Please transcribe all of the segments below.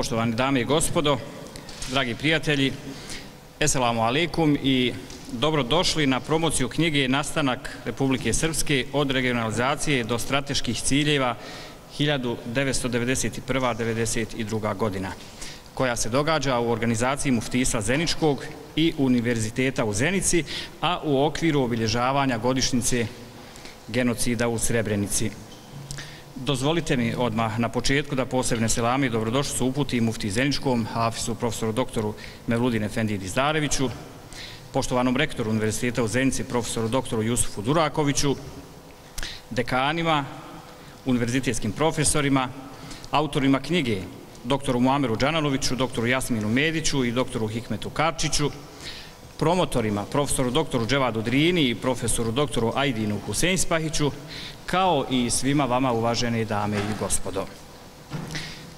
poštovani dame i gospodo, dragi prijatelji, eselamu alaikum i dobrodošli na promociju knjige Nastanak Republike Srpske od regionalizacije do strateških ciljeva 1991-1992. godina, koja se događa u organizaciji Muftisa Zeničkog i Univerziteta u Zenici, a u okviru obilježavanja godišnjice genocida u Srebrenici. Dozvolite mi odmah na početku da posebne selame i dobrodošli su uputi mufti Zeničkom, Hafisu profesoru doktoru Mevludine Efendi Dizdareviću, poštovanom rektoru Univerziteta u Zenici, profesoru doktoru Jusufu Durakoviću, dekanima, univerzitetskim profesorima, autorima knjige doktoru Muameru Džanaloviću, doktoru Jasminu Mediću i doktoru Hikmetu Karčiću, promotorima, profesoru doktoru Dževadu Drini i profesoru doktoru Ajdinu Husein Spahiću, kao i svima vama uvažene dame i gospodo.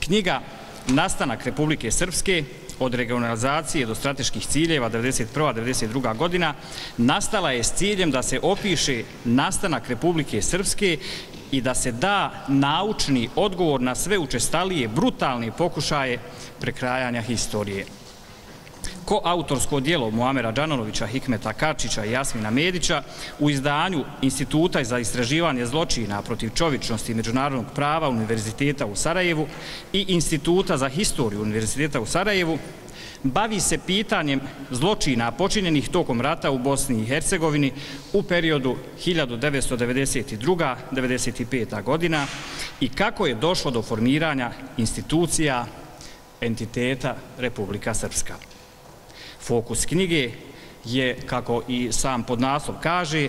Knjiga Nastanak Republike Srpske od regionalizacije do strateških ciljeva 1991-1992. godina nastala je s ciljem da se opiše nastanak Republike Srpske i da se da naučni odgovor na sve učestalije brutalne pokušaje prekrajanja historije ko autorsko dijelo Muamera Đanonovića, Hikmeta Kačića i Jasmina Medića u izdanju Instituta za istraživanje zločina protiv čovičnosti i međunarodnog prava Univerziteta u Sarajevu i Instituta za historiju Univerziteta u Sarajevu bavi se pitanjem zločina počinjenih tokom rata u Bosni i Hercegovini u periodu 1992-1995. godina i kako je došlo do formiranja institucija entiteta Republika Srpska. Fokus knjige je, kako i sam podnaslov kaže,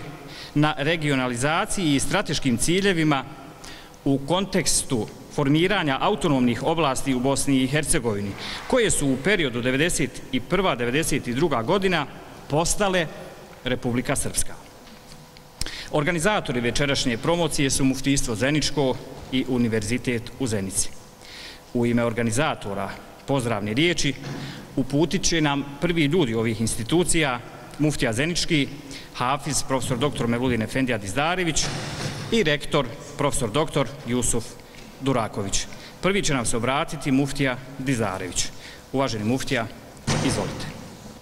na regionalizaciji i strateškim ciljevima u kontekstu formiranja autonomnih oblasti u Bosni i Hercegovini, koje su u periodu 1991-1992. godina postale Republika Srpska. Organizatori večerašnje promocije su Muftistvo Zeničko i Univerzitet u Zenici. U ime organizatora pozdravne riječi uputit će nam prvi ljudi ovih institucija, Muftija Zenički, Hafiz, profesor doktor Mevludin Efendija Dizdarević i rektor, profesor doktor Jusuf Duraković. Prvi će nam se obratiti Muftija Dizdarević. Uvaženi Muftija, izvolite.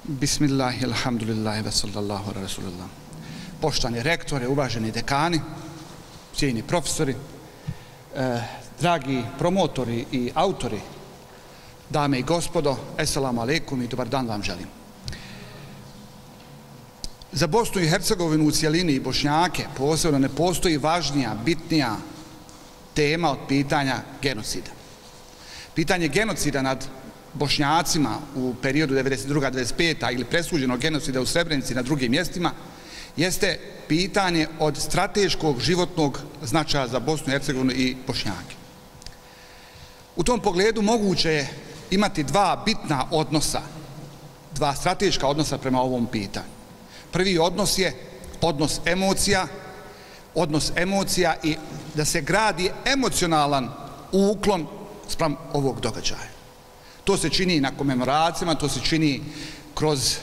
Bismillah, alhamdulillah, ve sallallahu ala rasulillah. Poštani rektore, uvaženi dekani, cijeni profesori, eh, dragi promotori i autori Dame i gospodo, eselamu alaikum i dobar dan vam želim. Za Bosnu i Hercegovinu u cijelini i Bošnjake posebno ne postoji važnija, bitnija tema od pitanja genocida. Pitanje genocida nad Bošnjacima u periodu 92-95 ili presuđenog genocida u Srebrenici na drugim mjestima jeste pitanje od strateškog životnog značaja za Bosnu i Hercegovinu i Bošnjake. U tom pogledu moguće je imati dva bitna odnosa, dva strateška odnosa prema ovom pitanju. Prvi odnos je odnos emocija, odnos emocija i da se gradi emocionalan uklon sprem ovog događaja. To se čini na komemoracijama, to se čini kroz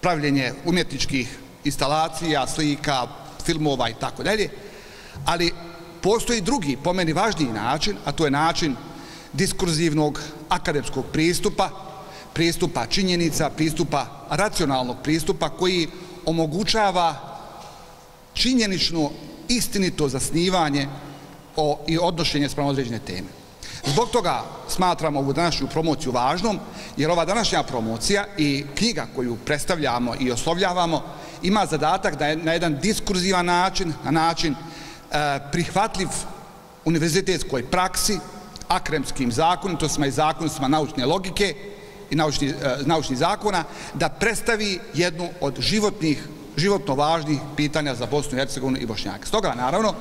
pravljenje umjetničkih instalacija, slika, filmova i tako dalje, ali postoji drugi, po meni važniji način, a to je način diskurzivnog akademskog pristupa, pristupa činjenica, pristupa racionalnog pristupa koji omogućava činjenično istinito zasnivanje o, i odnošenje sprem određene teme. Zbog toga smatramo ovu današnju promociju važnom, jer ova današnja promocija i knjiga koju predstavljamo i oslovljavamo ima zadatak da je na jedan diskurzivan način, na način e, prihvatljiv univerzitetskoj praksi, akremskim zakonom, to smo i zakonitostima naučne logike i naučni, e, naučni zakona, da predstavi jednu od životnih životno važnih pitanja za Bosnu i Hercegovinu i Bošnjaka. Stoga, naravno,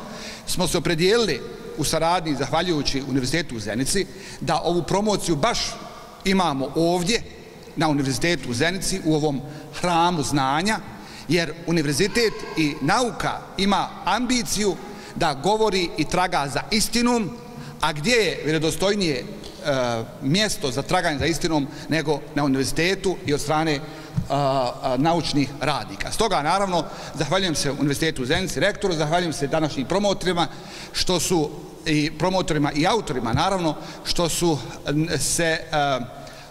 smo se opredijelili u saradnji, zahvaljujući Univerzitetu u Zenici, da ovu promociju baš imamo ovdje, na Univerzitetu u Zenici, u ovom hramu znanja, jer Univerzitet i nauka ima ambiciju da govori i traga za istinom, A gdje je vjerodostojnije e, mjesto za traganje za istinom nego na univerzitetu i od strane e, e, naučnih radnika. Stoga, naravno, zahvaljujem se Univerzitetu u Zenici, rektoru, zahvaljujem se današnjim promotorima što su i promotorima i autorima, naravno, što su se e,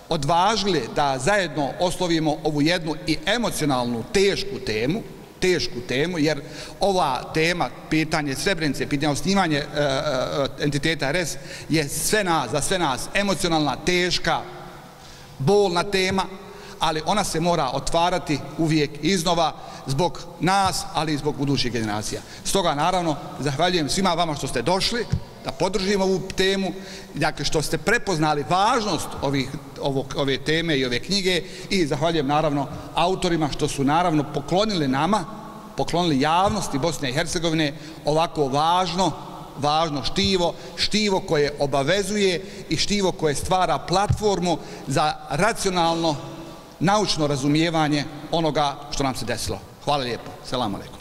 odvažili da zajedno oslovimo ovu jednu i emocionalnu, tešku temu, tešku temu, jer ova tema, pitanje Srebrenice, pitanje osnivanje e, e, e entiteta RS je sve nas, za sve nas, emocionalna, teška, bolna tema, ali ona se mora otvarati uvijek iznova zbog nas, ali i zbog budućih generacija. Stoga, naravno, zahvaljujem svima vama što ste došli, da podržimo ovu temu, dakle što ste prepoznali važnost ovih, ovog, ove teme i ove knjige i zahvaljujem naravno autorima što su naravno poklonili nama, poklonili javnosti Bosne i Hercegovine ovako važno, važno štivo, štivo koje obavezuje i štivo koje stvara platformu za racionalno naučno razumijevanje onoga što nam se desilo. Hvala lijepo. Selam aleikum.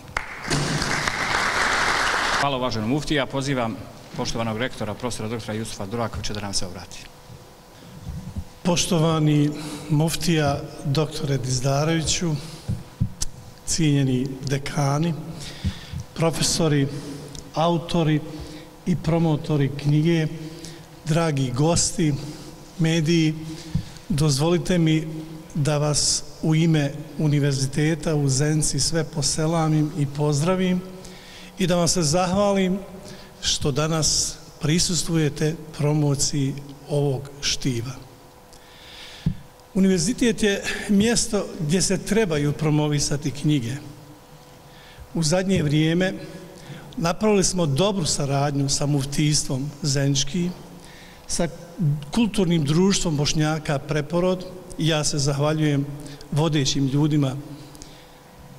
Hvala uvaženom mufti. Ja pozivam poštovanog rektora, profesora doktora Jusufa Durakovića da nam se obrati. Poštovani muftija doktore Dizdaroviću, cijenjeni dekani, profesori, autori i promotori knjige, dragi gosti, mediji, dozvolite mi da vas u ime Univerziteta u Zenci sve poselamim i pozdravim i da vam se zahvalim što danas prisustujete promociji ovog štiva. Univerzitet je mjesto gdje se trebaju promovisati knjige. U zadnje vrijeme napravili smo dobru saradnju sa muftistvom Zenčki, sa kulturnim društvom Bošnjaka Preporod i ja se zahvaljujem vodećim ljudima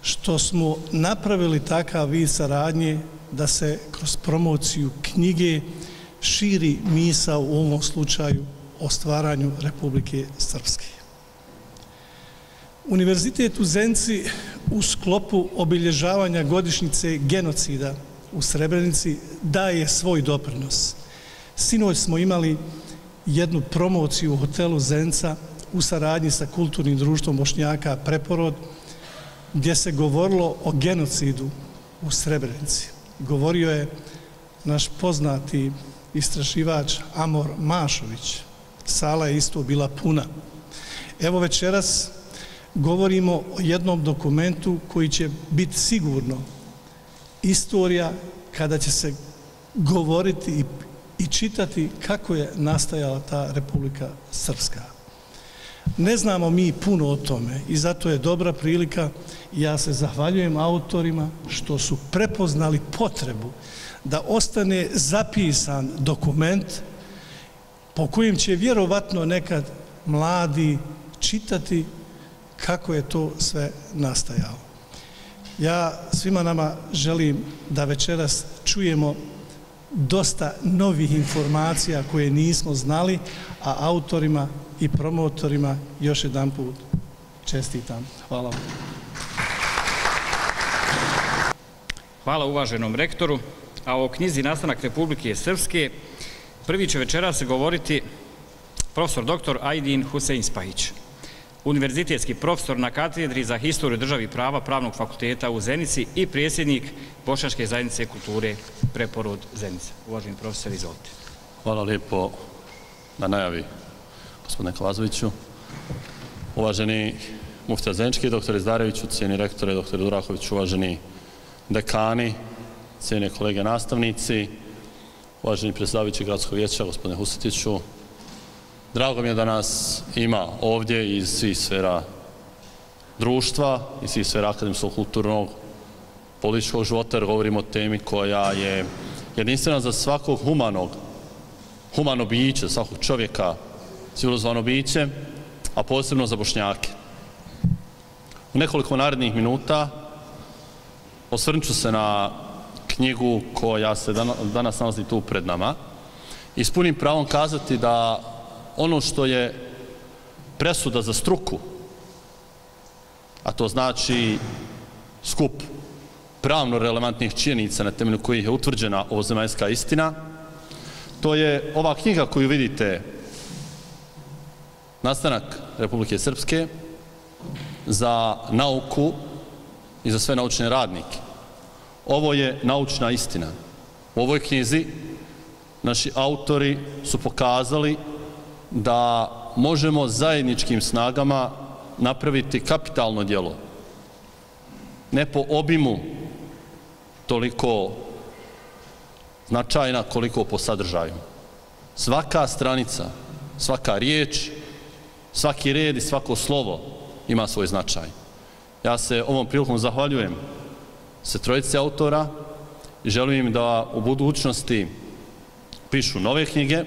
što smo napravili takav vid saradnje da se kroz promociju knjige širi misa u ovom slučaju o stvaranju Republike Srpske. Univerzitet u Zenci u sklopu obilježavanja godišnjice genocida u Srebrenici daje svoj doprinos. Sinoć smo imali jednu promociju u hotelu Zenca u saradnji sa kulturnim društvom Bošnjaka Preporod, gdje se govorilo o genocidu u Srebrenici. Govorio je naš poznati istraživač Amor Mašović. Sala je isto bila puna. Evo večeras govorimo o jednom dokumentu koji će biti sigurno istorija kada će se govoriti i čitati kako je nastajala ta Republika Srpska. Ne znamo mi puno o tome i zato je dobra prilika ja se zahvaljujem autorima što su prepoznali potrebu da ostane zapisan dokument po kojem će vjerovatno nekad mladi čitati kako je to sve nastajalo. Ja svima nama želim da večeras čujemo dosta novih informacija koje nismo znali, a autorima i promotorima još jedan put čestitam. Hvala vam. Hvala uvaženom rektoru. A o knjizi Nastanak Republike Srpske prvi će večera se govoriti profesor dr. Aydin Husein Spahić, univerzitetski profesor na katedri za historiju državi prava Pravnog fakulteta u Zenici i prijesednik Bošačke zajednice kulture Preporod Zenice. Uvaženi profesor, izvolite. Hvala lijepo na najavi gospodine Kalazoviću. Uvaženi muftija Zenčki, doktor Izdareviću, cijeni rektore, doktor Duraković, uvaženi dekani, cijene kolege nastavnici, uvaženi predstavljajući gradskog vijeća, gospodine Husetiću. Drago mi je da nas ima ovdje iz svih sfera društva, iz svih sfera akademskog, kulturnog, političkog života, jer govorimo o temi koja je jedinstvena za svakog humanog, humano biće, svakog čovjeka, civilizovano biće, a posebno za bošnjake. U nekoliko narednih minuta osvrnuću se na knjigu koja se danas nalazi tu pred nama i s punim pravom kazati da ono što je presuda za struku, a to znači skup pravno relevantnih činjenica na temelju kojih je utvrđena ovozemaljska istina, to je ova knjiga koju vidite nastanak Republike Srpske za nauku i za sve naučne radnike. Ovo je naučna istina. U ovoj knjizi naši autori su pokazali da možemo zajedničkim snagama napraviti kapitalno djelo. Ne po obimu toliko značajna koliko po sadržaju. Svaka stranica, svaka riječ, svaki red i svako slovo ima svoj značaj. Ja se ovom prilikom zahvaljujem se trojice autora i želim im da u budućnosti pišu nove knjige.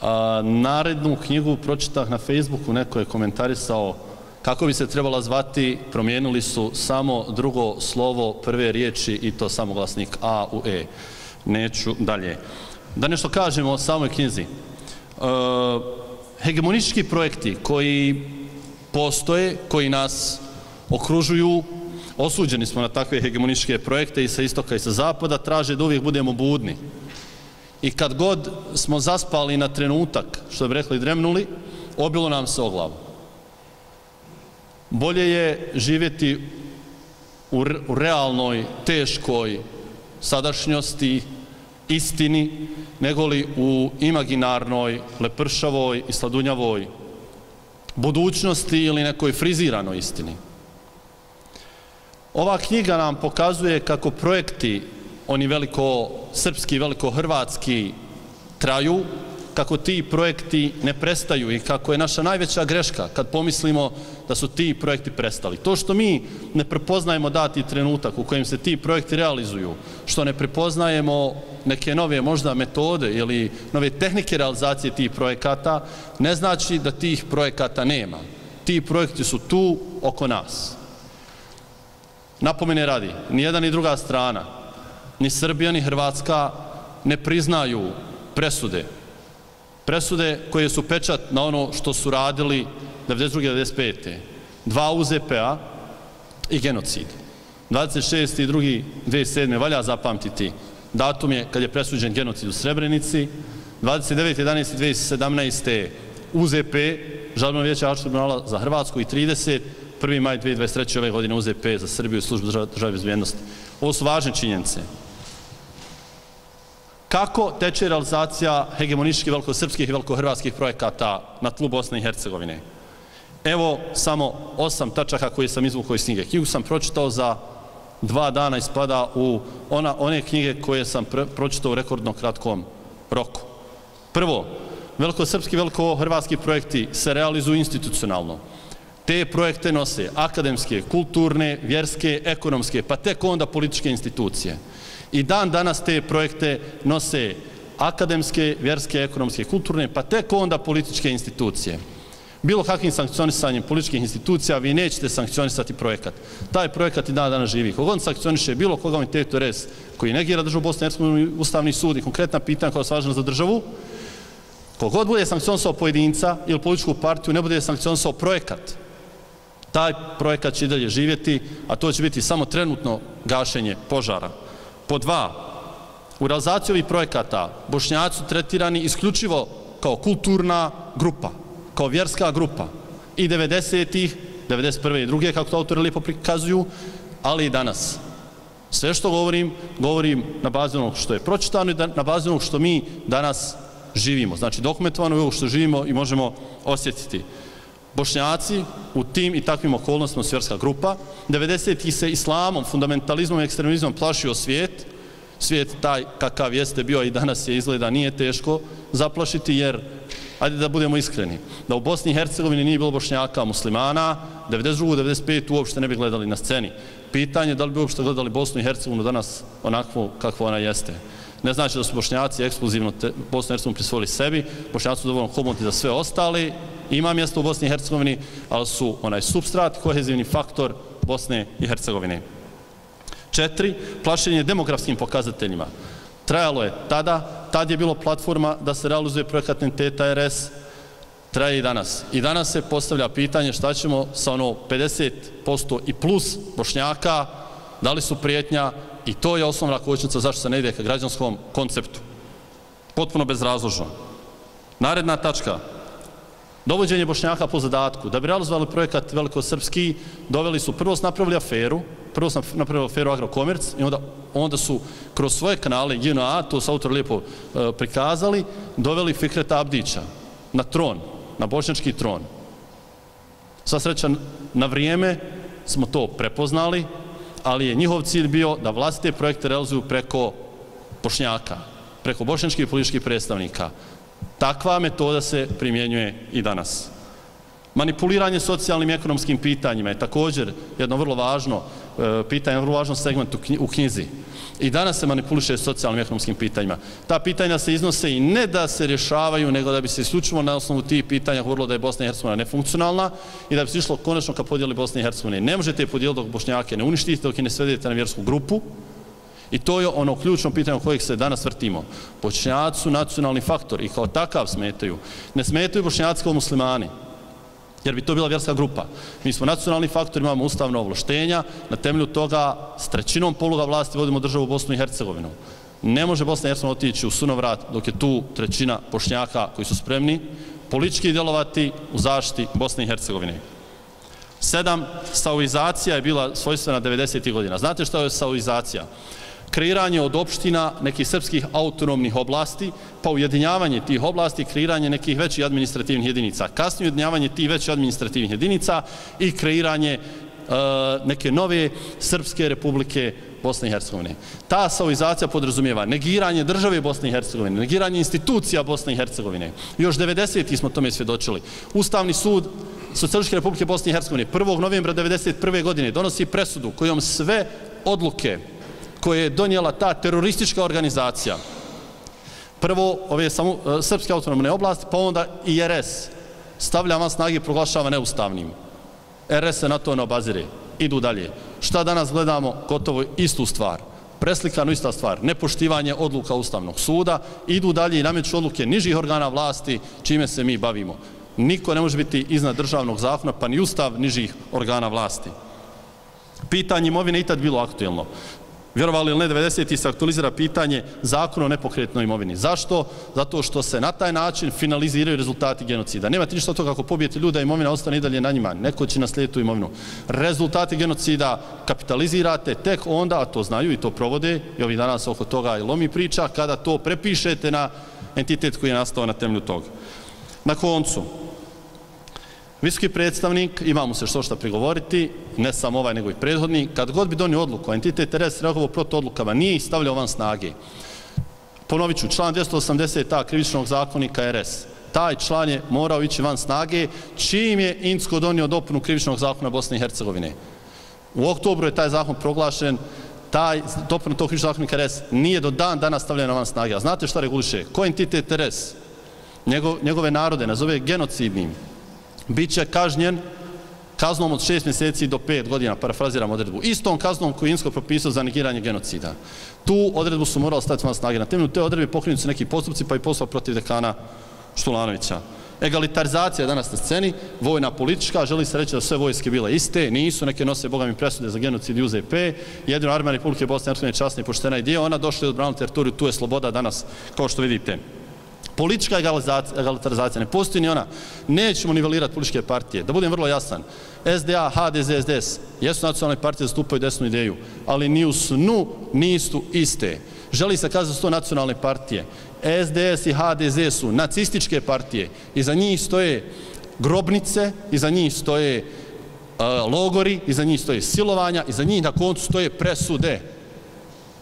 A, narednu knjigu pročitah na Facebooku, neko je komentarisao kako bi se trebala zvati, promijenili su samo drugo slovo prve riječi i to samoglasnik A u E. Neću dalje. Da nešto kažemo o samoj knjizi. E, hegemonički projekti koji postoje, koji nas okružuju, osuđeni smo na takve hegemoničke projekte i sa istoka i sa zapada, traže da uvijek budemo budni. I kad god smo zaspali na trenutak, što bi rekli dremnuli, obilo nam se o glavu. Bolje je živjeti u realnoj, teškoj sadašnjosti, istini, negoli u imaginarnoj, lepršavoj i sladunjavoj budućnosti ili nekoj friziranoj istini. Ova knjiga nam pokazuje kako projekti, oni veliko srpski, veliko hrvatski, traju, kako ti projekti ne prestaju i kako je naša najveća greška kad pomislimo da su ti projekti prestali. To što mi ne prepoznajemo dati trenutak u kojem se ti projekti realizuju, što ne prepoznajemo neke nove možda metode ili nove tehnike realizacije tih projekata, ne znači da tih projekata nema. Ti projekti su tu oko nas. Napomene radi, ni jedna ni druga strana, ni Srbija ni Hrvatska ne priznaju presude presude koje su pečat na ono što su radili 92. 95. Dva UZP-a i genocid. 26. i drugi 2007. valja zapamtiti. Datum je kad je presuđen genocid u Srebrenici. 29. 11. 2017. UZP, žalbeno vijeće Arčnog tribunala za Hrvatsku i 30. 1. maj 2023. ove godine UZP za Srbiju i službu države bezbjednosti. Ovo su važne činjenice kako teče realizacija hegemoničkih velikosrpskih i velikohrvatskih projekata na tlu Bosne i Hercegovine. Evo samo osam tačaka koje sam izvukao iz knjige. Knjigu sam pročitao za dva dana i spada u ona, one knjige koje sam pr pročitao u rekordno kratkom roku. Prvo, velikosrpski, velikohrvatski projekti se realizuju institucionalno. Te projekte nose akademske, kulturne, vjerske, ekonomske, pa tek onda političke institucije. I dan danas te projekte nose akademske, vjerske, ekonomske, kulturne, pa tek onda političke institucije. Bilo kakvim sankcionisanjem političkih institucija vi nećete sankcionisati projekat. Taj projekat i dan danas živi. Kogod sankcioniše bilo koga u intetu res koji negira državu Bosne i Hercegovine ustavni sud i konkretna pitanja koja je važna za državu, kogod bude sankcionisao pojedinca ili političku partiju, ne bude sankcionisao projekat. Taj projekat će i dalje živjeti, a to će biti samo trenutno gašenje požara. Po dva, u realizaciji ovih projekata bošnjaci su tretirani isključivo kao kulturna grupa, kao vjerska grupa. I 90-ih, 91. i druge, kako to autori lijepo prikazuju, ali i danas. Sve što govorim, govorim na bazi onog što je pročitano i na bazi onog što mi danas živimo. Znači, dokumentovano je ovo što živimo i možemo osjetiti. Bošnjaci u tim i takvim okolnostima svjerska grupa. 90-ih se islamom, fundamentalizmom i ekstremizmom plašio svijet. Svijet taj kakav jeste bio i danas je izgleda nije teško zaplašiti jer, ajde da budemo iskreni, da u Bosni i Hercegovini nije bilo bošnjaka muslimana, 92. 95. uopšte ne bi gledali na sceni. Pitanje da li bi uopšte gledali Bosnu i Hercegovinu danas onakvo kakvo ona jeste. Ne znači da su bošnjaci ekskluzivno Bosnu i Hercegovinu prisvojili sebi, bošnjaci su dovoljno homoti za sve ostali, ima mjesto u Bosni i Hercegovini, ali su onaj substrat, kohezivni faktor Bosne i Hercegovine. Četiri, plašenje demografskim pokazateljima. Trajalo je tada, tad je bilo platforma da se realizuje projekat Enteta RS, traje i danas. I danas se postavlja pitanje šta ćemo sa ono 50% i plus bošnjaka, da li su prijetnja i to je osnovna kočnica zašto se ne ide ka građanskom konceptu. Potpuno bezrazložno. Naredna tačka, Dovođenje Bošnjaka po zadatku. Da bi realizovali projekat Velikosrpski, doveli su prvo napravili aferu, prvo sam napravio aferu Agrokomerc i onda, onda su kroz svoje kanale JNA, to su autor lijepo e, prikazali, doveli Fikreta Abdića na tron, na bošnjački tron. Sva sreća na vrijeme smo to prepoznali, ali je njihov cilj bio da vlastite projekte realizuju preko bošnjaka, preko bošnjačkih političkih predstavnika. Takva metoda se primjenjuje i danas. Manipuliranje socijalnim i ekonomskim pitanjima je također jedno vrlo važno E, pitanja u vrlo segmentu segment u knjizi. I danas se manipuliše socijalnim i ekonomskim pitanjima. Ta pitanja se iznose i ne da se rješavaju, nego da bi se isključivo na osnovu tih pitanja govorilo da je Bosna i Hercegovina nefunkcionalna i da bi se išlo konečno ka podijeli Bosne i Hercegovine. Ne možete je podijeliti dok Bošnjake ne uništite, dok je ne svedete na vjersku grupu. I to je ono ključno pitanje o kojeg se danas vrtimo. Bošnjaci su nacionalni faktor i kao takav smetaju. Ne smetaju Bošnjaci kao muslimani jer bi to bila vjerska grupa. Mi smo nacionalni faktor, imamo ustavno ovloštenja, na temelju toga s trećinom poluga vlasti vodimo državu Bosnu i Hercegovinu. Ne može Bosna i Hercegovina otići u sunovrat dok je tu trećina pošnjaka koji su spremni politički djelovati u zaštiti Bosne i Hercegovine. Sedam, sauizacija je bila svojstvena 90. godina. Znate što je sauizacija? Kreiranje od opština nekih srpskih autonomnih oblasti, pa ujedinjavanje tih oblasti, kreiranje nekih većih administrativnih jedinica. Kasnije ujedinjavanje tih većih administrativnih jedinica i kreiranje e, neke nove Srpske republike Bosne i Hercegovine. Ta saoizacija podrazumijeva negiranje države Bosne i Hercegovine, negiranje institucija Bosne i Hercegovine. Još 90. smo tome svjedočili. Ustavni sud Socialističke republike Bosne i Hercegovine 1. novembra 1991. godine donosi presudu kojom sve odluke koje je donijela ta teroristička organizacija. Prvo, ove samo, e, srpske autonomne oblasti, pa onda i RS. Stavlja van snage i proglašava neustavnim. RS se na to ne obazire. Idu dalje. Šta danas gledamo? Gotovo istu stvar. Preslikano ista stvar. Nepoštivanje odluka Ustavnog suda. Idu dalje i nameću odluke nižih organa vlasti čime se mi bavimo. Niko ne može biti iznad državnog zakona, pa ni ustav nižih organa vlasti. Pitanje imovine i tad bilo aktuelno. Vjerovali ili ne, 90. se aktualizira pitanje zakona o nepokretnoj imovini. Zašto? Zato što se na taj način finaliziraju rezultati genocida. Nemate ništa od toga ako pobijete ljuda, imovina ostane i dalje na njima. Neko će naslijediti tu imovinu. Rezultati genocida kapitalizirate tek onda, a to znaju i to provode, i ovih danas oko toga i lomi priča, kada to prepišete na entitet koji je nastao na temlju toga. Na koncu, Visoki predstavnik, imamo se što šta prigovoriti, ne samo ovaj nego i prethodni, kad god bi donio odluku, a entitet RS reagovao proti odlukama, nije ih stavljao van snage. Ponovit ću, član 280a krivičnog zakonika RS, taj član je morao ići van snage, čim je Insko donio dopunu krivičnog zakona Bosne i Hercegovine. U oktobru je taj zakon proglašen, taj dopunu tog krivičnog zakonika RS nije do dan danas stavljeno van snage. A znate šta reguliše? Ko entitet RS? Njegov, njegove narode nazove genocidnim, bit će kažnjen kaznom od šest mjeseci do pet godina, parafraziram odredbu, istom kaznom koju je Insko propisao za negiranje genocida. Tu odredbu su morali staviti van snage. Na temelju te odredbe pokrenuti su neki postupci, pa i postupak protiv dekana Štulanovića. Egalitarizacija je danas na sceni, vojna politička, želi se reći da sve vojske bile iste, nisu, neke nose bogami presude za genocid i UZP, jedino armija Republike Bosne i Hercegovine časna i poštena i dio, ona došla od branila teritoriju, tu je sloboda danas, kao što vidite politička egalitarizacija, ne postoji ni ona. Nećemo nivelirati političke partije. Da budem vrlo jasan, SDA, HDZ, SDS, jesu nacionalne partije zastupaju desnu ideju, ali ni u snu nisu iste. Želi se kazati da su to nacionalne partije. SDS i HDZ su nacističke partije. Iza njih stoje grobnice, iza njih stoje uh, logori, iza njih stoje silovanja, iza njih na koncu stoje presude.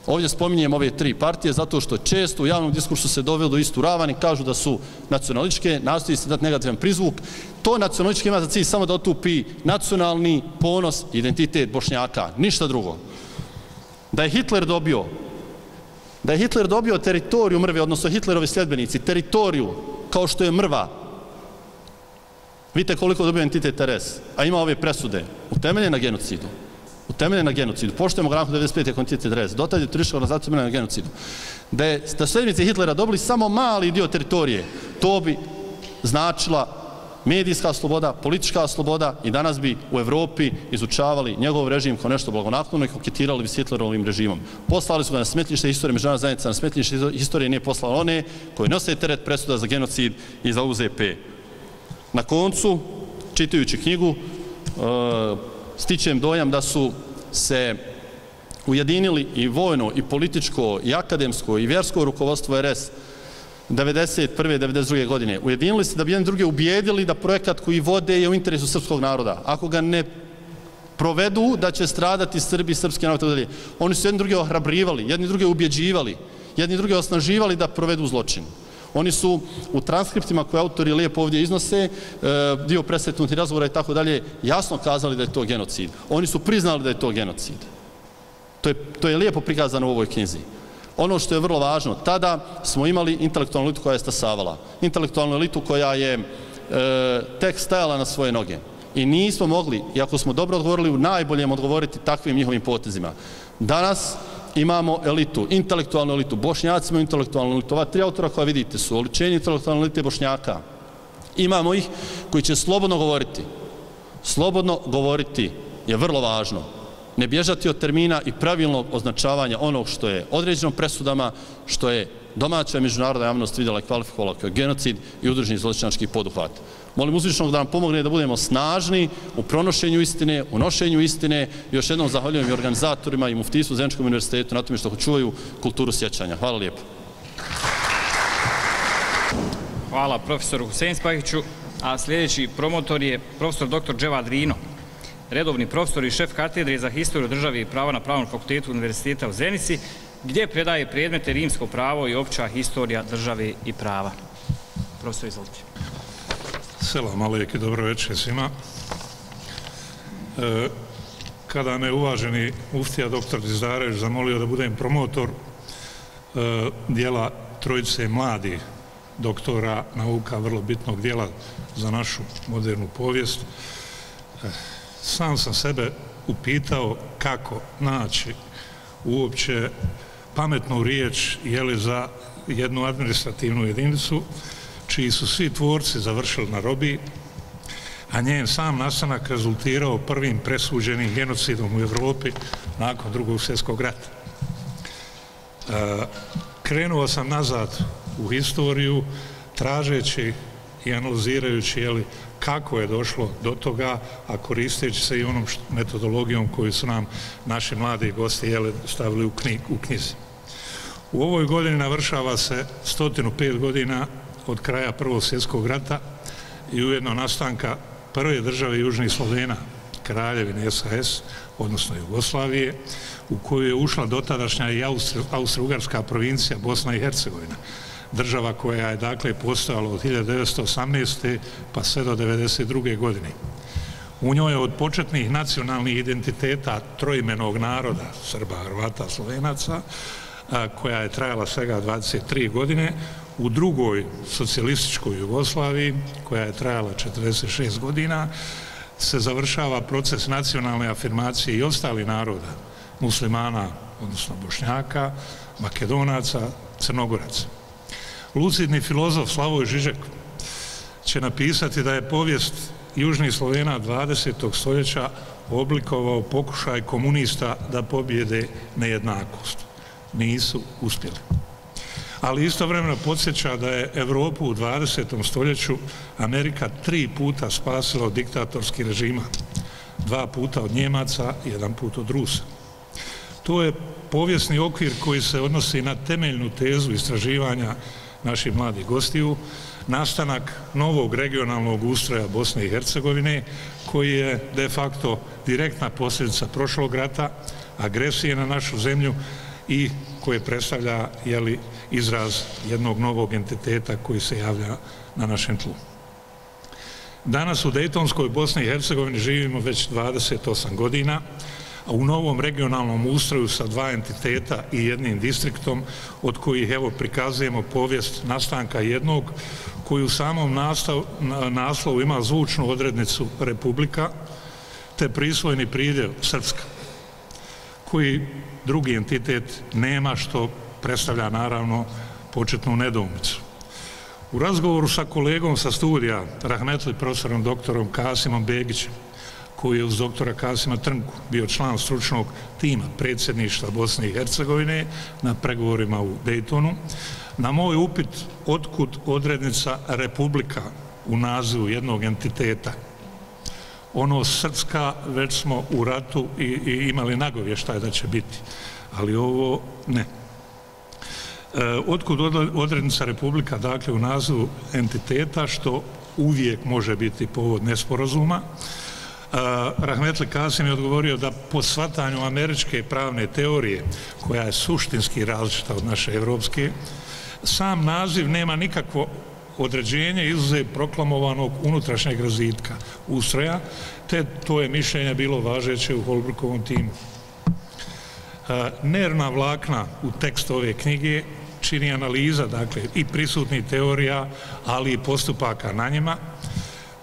Ovdje spominjem ove tri partije zato što često u javnom diskursu se dovelo do istu ravan i kažu da su nacionaličke, nastoji se dati negativan prizvuk. To nacionaličke ima za cilj samo da otupi nacionalni ponos, identitet bošnjaka, ništa drugo. Da je Hitler dobio da je Hitler dobio teritoriju mrve, odnosno Hitlerovi sljedbenici, teritoriju kao što je mrva, vidite koliko dobio entitet RS, a ima ove presude, utemelje na genocidu utemeljen na genocidu. Poštujemo granku 95. kontinuitet res. Dotad je turistička organizacija utemeljena na genocidu. Da je da sedmice Hitlera dobili samo mali dio teritorije, to bi značila medijska sloboda, politička sloboda i danas bi u Evropi izučavali njegov režim kao nešto blagonaklono i koketirali bi s Hitlerovim režimom. Poslali su ga na smetlište istorije, međunarodna zajednica na smetlište istorije nije poslala one koji nose teret presuda za genocid i za UZP. Na koncu, čitajući knjigu, e, stičem dojam da su se ujedinili i vojno, i političko, i akademsko, i vjersko rukovodstvo RS 1991. 1992. godine. Ujedinili se da bi jedni druge ubijedili da projekat koji vode je u interesu srpskog naroda. Ako ga ne provedu, da će stradati Srbi i srpski narod. Oni su jedni druge ohrabrivali, jedni druge ubjeđivali, jedni druge osnaživali da provedu zločin. Oni su u transkriptima koje autori lijepo ovdje iznose, e, dio presretnuti razgovora i tako dalje, jasno kazali da je to genocid. Oni su priznali da je to genocid. To je, to je lijepo prikazano u ovoj knjizi. Ono što je vrlo važno, tada smo imali intelektualnu elitu koja je stasavala. Intelektualnu elitu koja je e, tek stajala na svoje noge. I nismo mogli, iako smo dobro odgovorili, u najboljem odgovoriti takvim njihovim potezima. Danas imamo elitu, intelektualnu elitu, bošnjaci imaju intelektualnu elitu. Ova tri autora koja vidite su oličenje intelektualne elite bošnjaka. Imamo ih koji će slobodno govoriti. Slobodno govoriti je vrlo važno ne bježati od termina i pravilnog označavanja onog što je određeno presudama, što je domaća međunarodna javnost vidjela i kvalifikovala kao genocid i udruženi zločinački poduhvat. Molim uzvišnog da nam pomogne da budemo snažni u pronošenju istine, u nošenju istine. Još jednom zahvaljujem i organizatorima i muftisu Zemčkom univerzitetu na tome što čuvaju kulturu sjećanja. Hvala lijepo. Hvala profesoru Husein Spahiću. A sljedeći promotor je profesor dr. Dževad Rino redovni profesor i šef katedre za historiju države i prava na pravnom fakultetu Univerziteta u Zenici, gdje predaje predmete rimsko pravo i opća historija države i prava. Profesor, izvolite. Selam, Alek, dobro večer svima. E, kada me uvaženi uftija dr. Dizdareć zamolio da budem promotor e, dijela trojice mladi doktora nauka vrlo bitnog dijela za našu modernu povijest, e, sam sam sebe upitao kako naći uopće pametnu riječ jeli za jednu administrativnu jedinicu čiji su svi tvorci završili na robiji, a njen sam nastanak rezultirao prvim presuđenim genocidom u Evropi nakon drugog svjetskog rata. E, krenuo sam nazad u historiju tražeći i analizirajući jeli, kako je došlo do toga, a koristeći se i onom metodologijom koju su nam naši mladi gosti jeli, stavili u, knjig, u knjizi. U ovoj godini navršava se 105 godina od kraja Prvog svjetskog rata i ujedno nastanka prve države Južnih Slovena, kraljevine SAS, odnosno Jugoslavije, u koju je ušla dotadašnja i Austro-Ugarska provincija Bosna i Hercegovina, država koja je dakle postojala od 1918. pa sve do 1992. godine. U njoj je od početnih nacionalnih identiteta trojmenog naroda, Srba, Hrvata, Slovenaca, koja je trajala svega 23 godine, u drugoj socijalističkoj Jugoslaviji, koja je trajala 46 godina, se završava proces nacionalne afirmacije i ostali naroda, muslimana, odnosno bošnjaka, makedonaca, crnogoraca. Lucidni filozof Slavoj Žižek će napisati da je povijest Južnih Slovena 20. stoljeća oblikovao pokušaj komunista da pobjede nejednakost. Nisu uspjeli. Ali istovremeno podsjeća da je Evropu u 20. stoljeću Amerika tri puta spasila od diktatorskih režima. Dva puta od Njemaca, jedan put od Rusa. To je povijesni okvir koji se odnosi na temeljnu tezu istraživanja naših mladih gostiju, nastanak novog regionalnog ustroja Bosne i Hercegovine, koji je de facto direktna posljedica prošlog rata, agresije na našu zemlju i koje predstavlja jeli, izraz jednog novog entiteta koji se javlja na našem tlu. Danas u Dejtonskoj Bosni i Hercegovini živimo već 28 godina, u novom regionalnom ustroju sa dva entiteta i jednim distriktom, od kojih evo prikazujemo povijest nastanka jednog, koji u samom nastav, naslovu ima zvučnu odrednicu Republika, te prisvojni pridjev Srpska, koji drugi entitet nema što predstavlja naravno početnu nedoumicu. U razgovoru sa kolegom sa studija, rahmetli profesorom doktorom Kasimom Begićem, koji je uz doktora Kasima Trnku bio član stručnog tima predsjedništva Bosne i Hercegovine na pregovorima u Dejtonu. Na moj upit otkud odrednica Republika u nazivu jednog entiteta, ono srpska, već smo u ratu i, i imali nagovještaj da će biti. Ali ovo ne. E, otkud odrednica Republika, dakle, u nazivu entiteta, što uvijek može biti povod nesporazuma. E, uh, Rahmetli Kasim je odgovorio da po svatanju američke pravne teorije, koja je suštinski različita od naše evropske, sam naziv nema nikakvo određenje izuze proklamovanog unutrašnjeg razvitka ustroja, te to je mišljenje bilo važeće u Holbrookovom timu. E, nervna vlakna u tekstu ove knjige čini analiza, dakle, i prisutnih teorija, ali i postupaka na njima.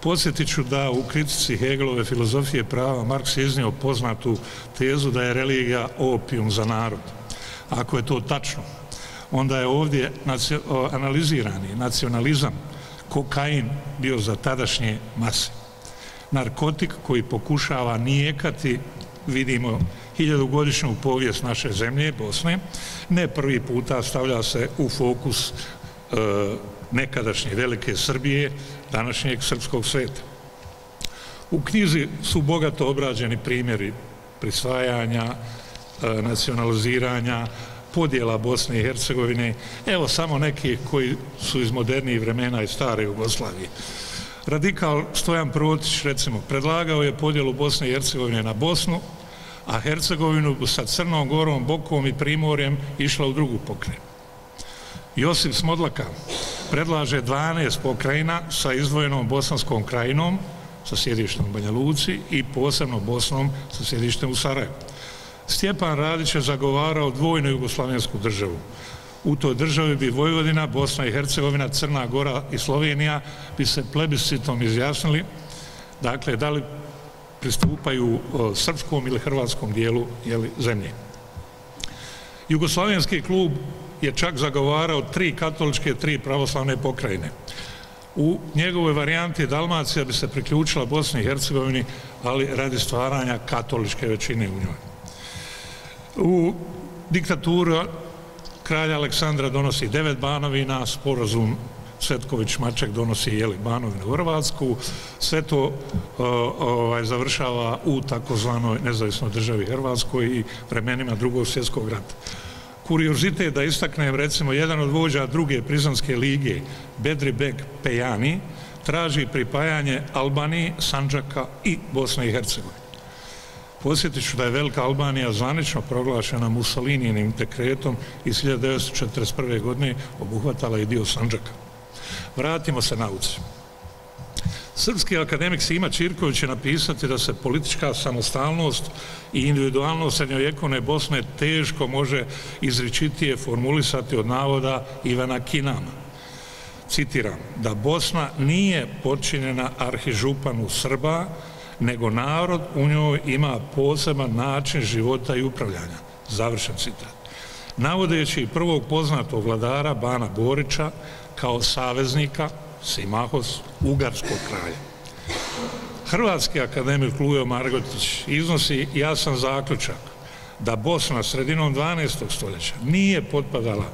Podsjetit ću da u kritici Hegelove filozofije prava Marks je iznio poznatu tezu da je religija opijum za narod. Ako je to tačno, onda je ovdje analizirani nacionalizam, kokain bio za tadašnje mase. Narkotik koji pokušava nijekati, vidimo, hiljadugodišnju povijest naše zemlje, Bosne, ne prvi puta stavlja se u fokus e, nekadašnje velike Srbije, današnjeg srpskog sveta. U knjizi su bogato obrađeni primjeri prisvajanja, e, nacionaliziranja, podjela Bosne i Hercegovine, evo samo neki koji su iz modernijih vremena i stare Jugoslavije. Radikal Stojan Protić, recimo, predlagao je podjelu Bosne i Hercegovine na Bosnu, a Hercegovinu sa Crnom Gorom, Bokom i Primorjem išla u drugu pokrajinu. Josip Smodlaka predlaže 12 pokrajina sa izdvojenom bosanskom krajinom, sa sjedištem u Banja Luci i posebno Bosnom sa sjedištem u Sarajevu. Stjepan Radić je zagovarao dvojnu jugoslavensku državu. U toj državi bi Vojvodina, Bosna i Hercegovina, Crna Gora i Slovenija bi se plebiscitom izjasnili, dakle, da li pristupaju srpskom ili hrvatskom dijelu jeli, zemlje. Jugoslavenski klub je čak zagovarao tri katoličke, tri pravoslavne pokrajine. U njegovoj varijanti Dalmacija bi se priključila Bosni i Hercegovini, ali radi stvaranja katoličke većine u njoj. U diktaturu kralja Aleksandra donosi devet banovina, sporazum Svetković Maček donosi jeli, banovinu u Hrvatsku, sve to ovaj, završava u takozvanoj nezavisnoj državi Hrvatskoj i vremenima drugog svjetskog rata. Kuriozitet da istaknem, recimo, jedan od vođa druge prizanske lige, Bedri Beg Pejani, traži pripajanje Albanije, Sanđaka i Bosne i Hercegovine. Posjetit ću da je Velika Albanija zvanično proglašena Mussolinijenim dekretom iz 1941. godine obuhvatala i dio Sanđaka. Vratimo se nauci. Srpski akademik Sima Čirković je napisati da se politička samostalnost i individualnost srednjovjekovne Bosne teško može izričitije formulisati od navoda Ivana Kinama. Citiram, da Bosna nije počinjena arhižupanu Srba, nego narod u njoj ima poseban način života i upravljanja. Završen citat. Navodeći prvog poznatog vladara Bana Borića kao saveznika Simahos Ugarskog kralja. Hrvatski akademik Lujo Margotić iznosi jasan zaključak da Bosna sredinom 12. stoljeća nije potpadala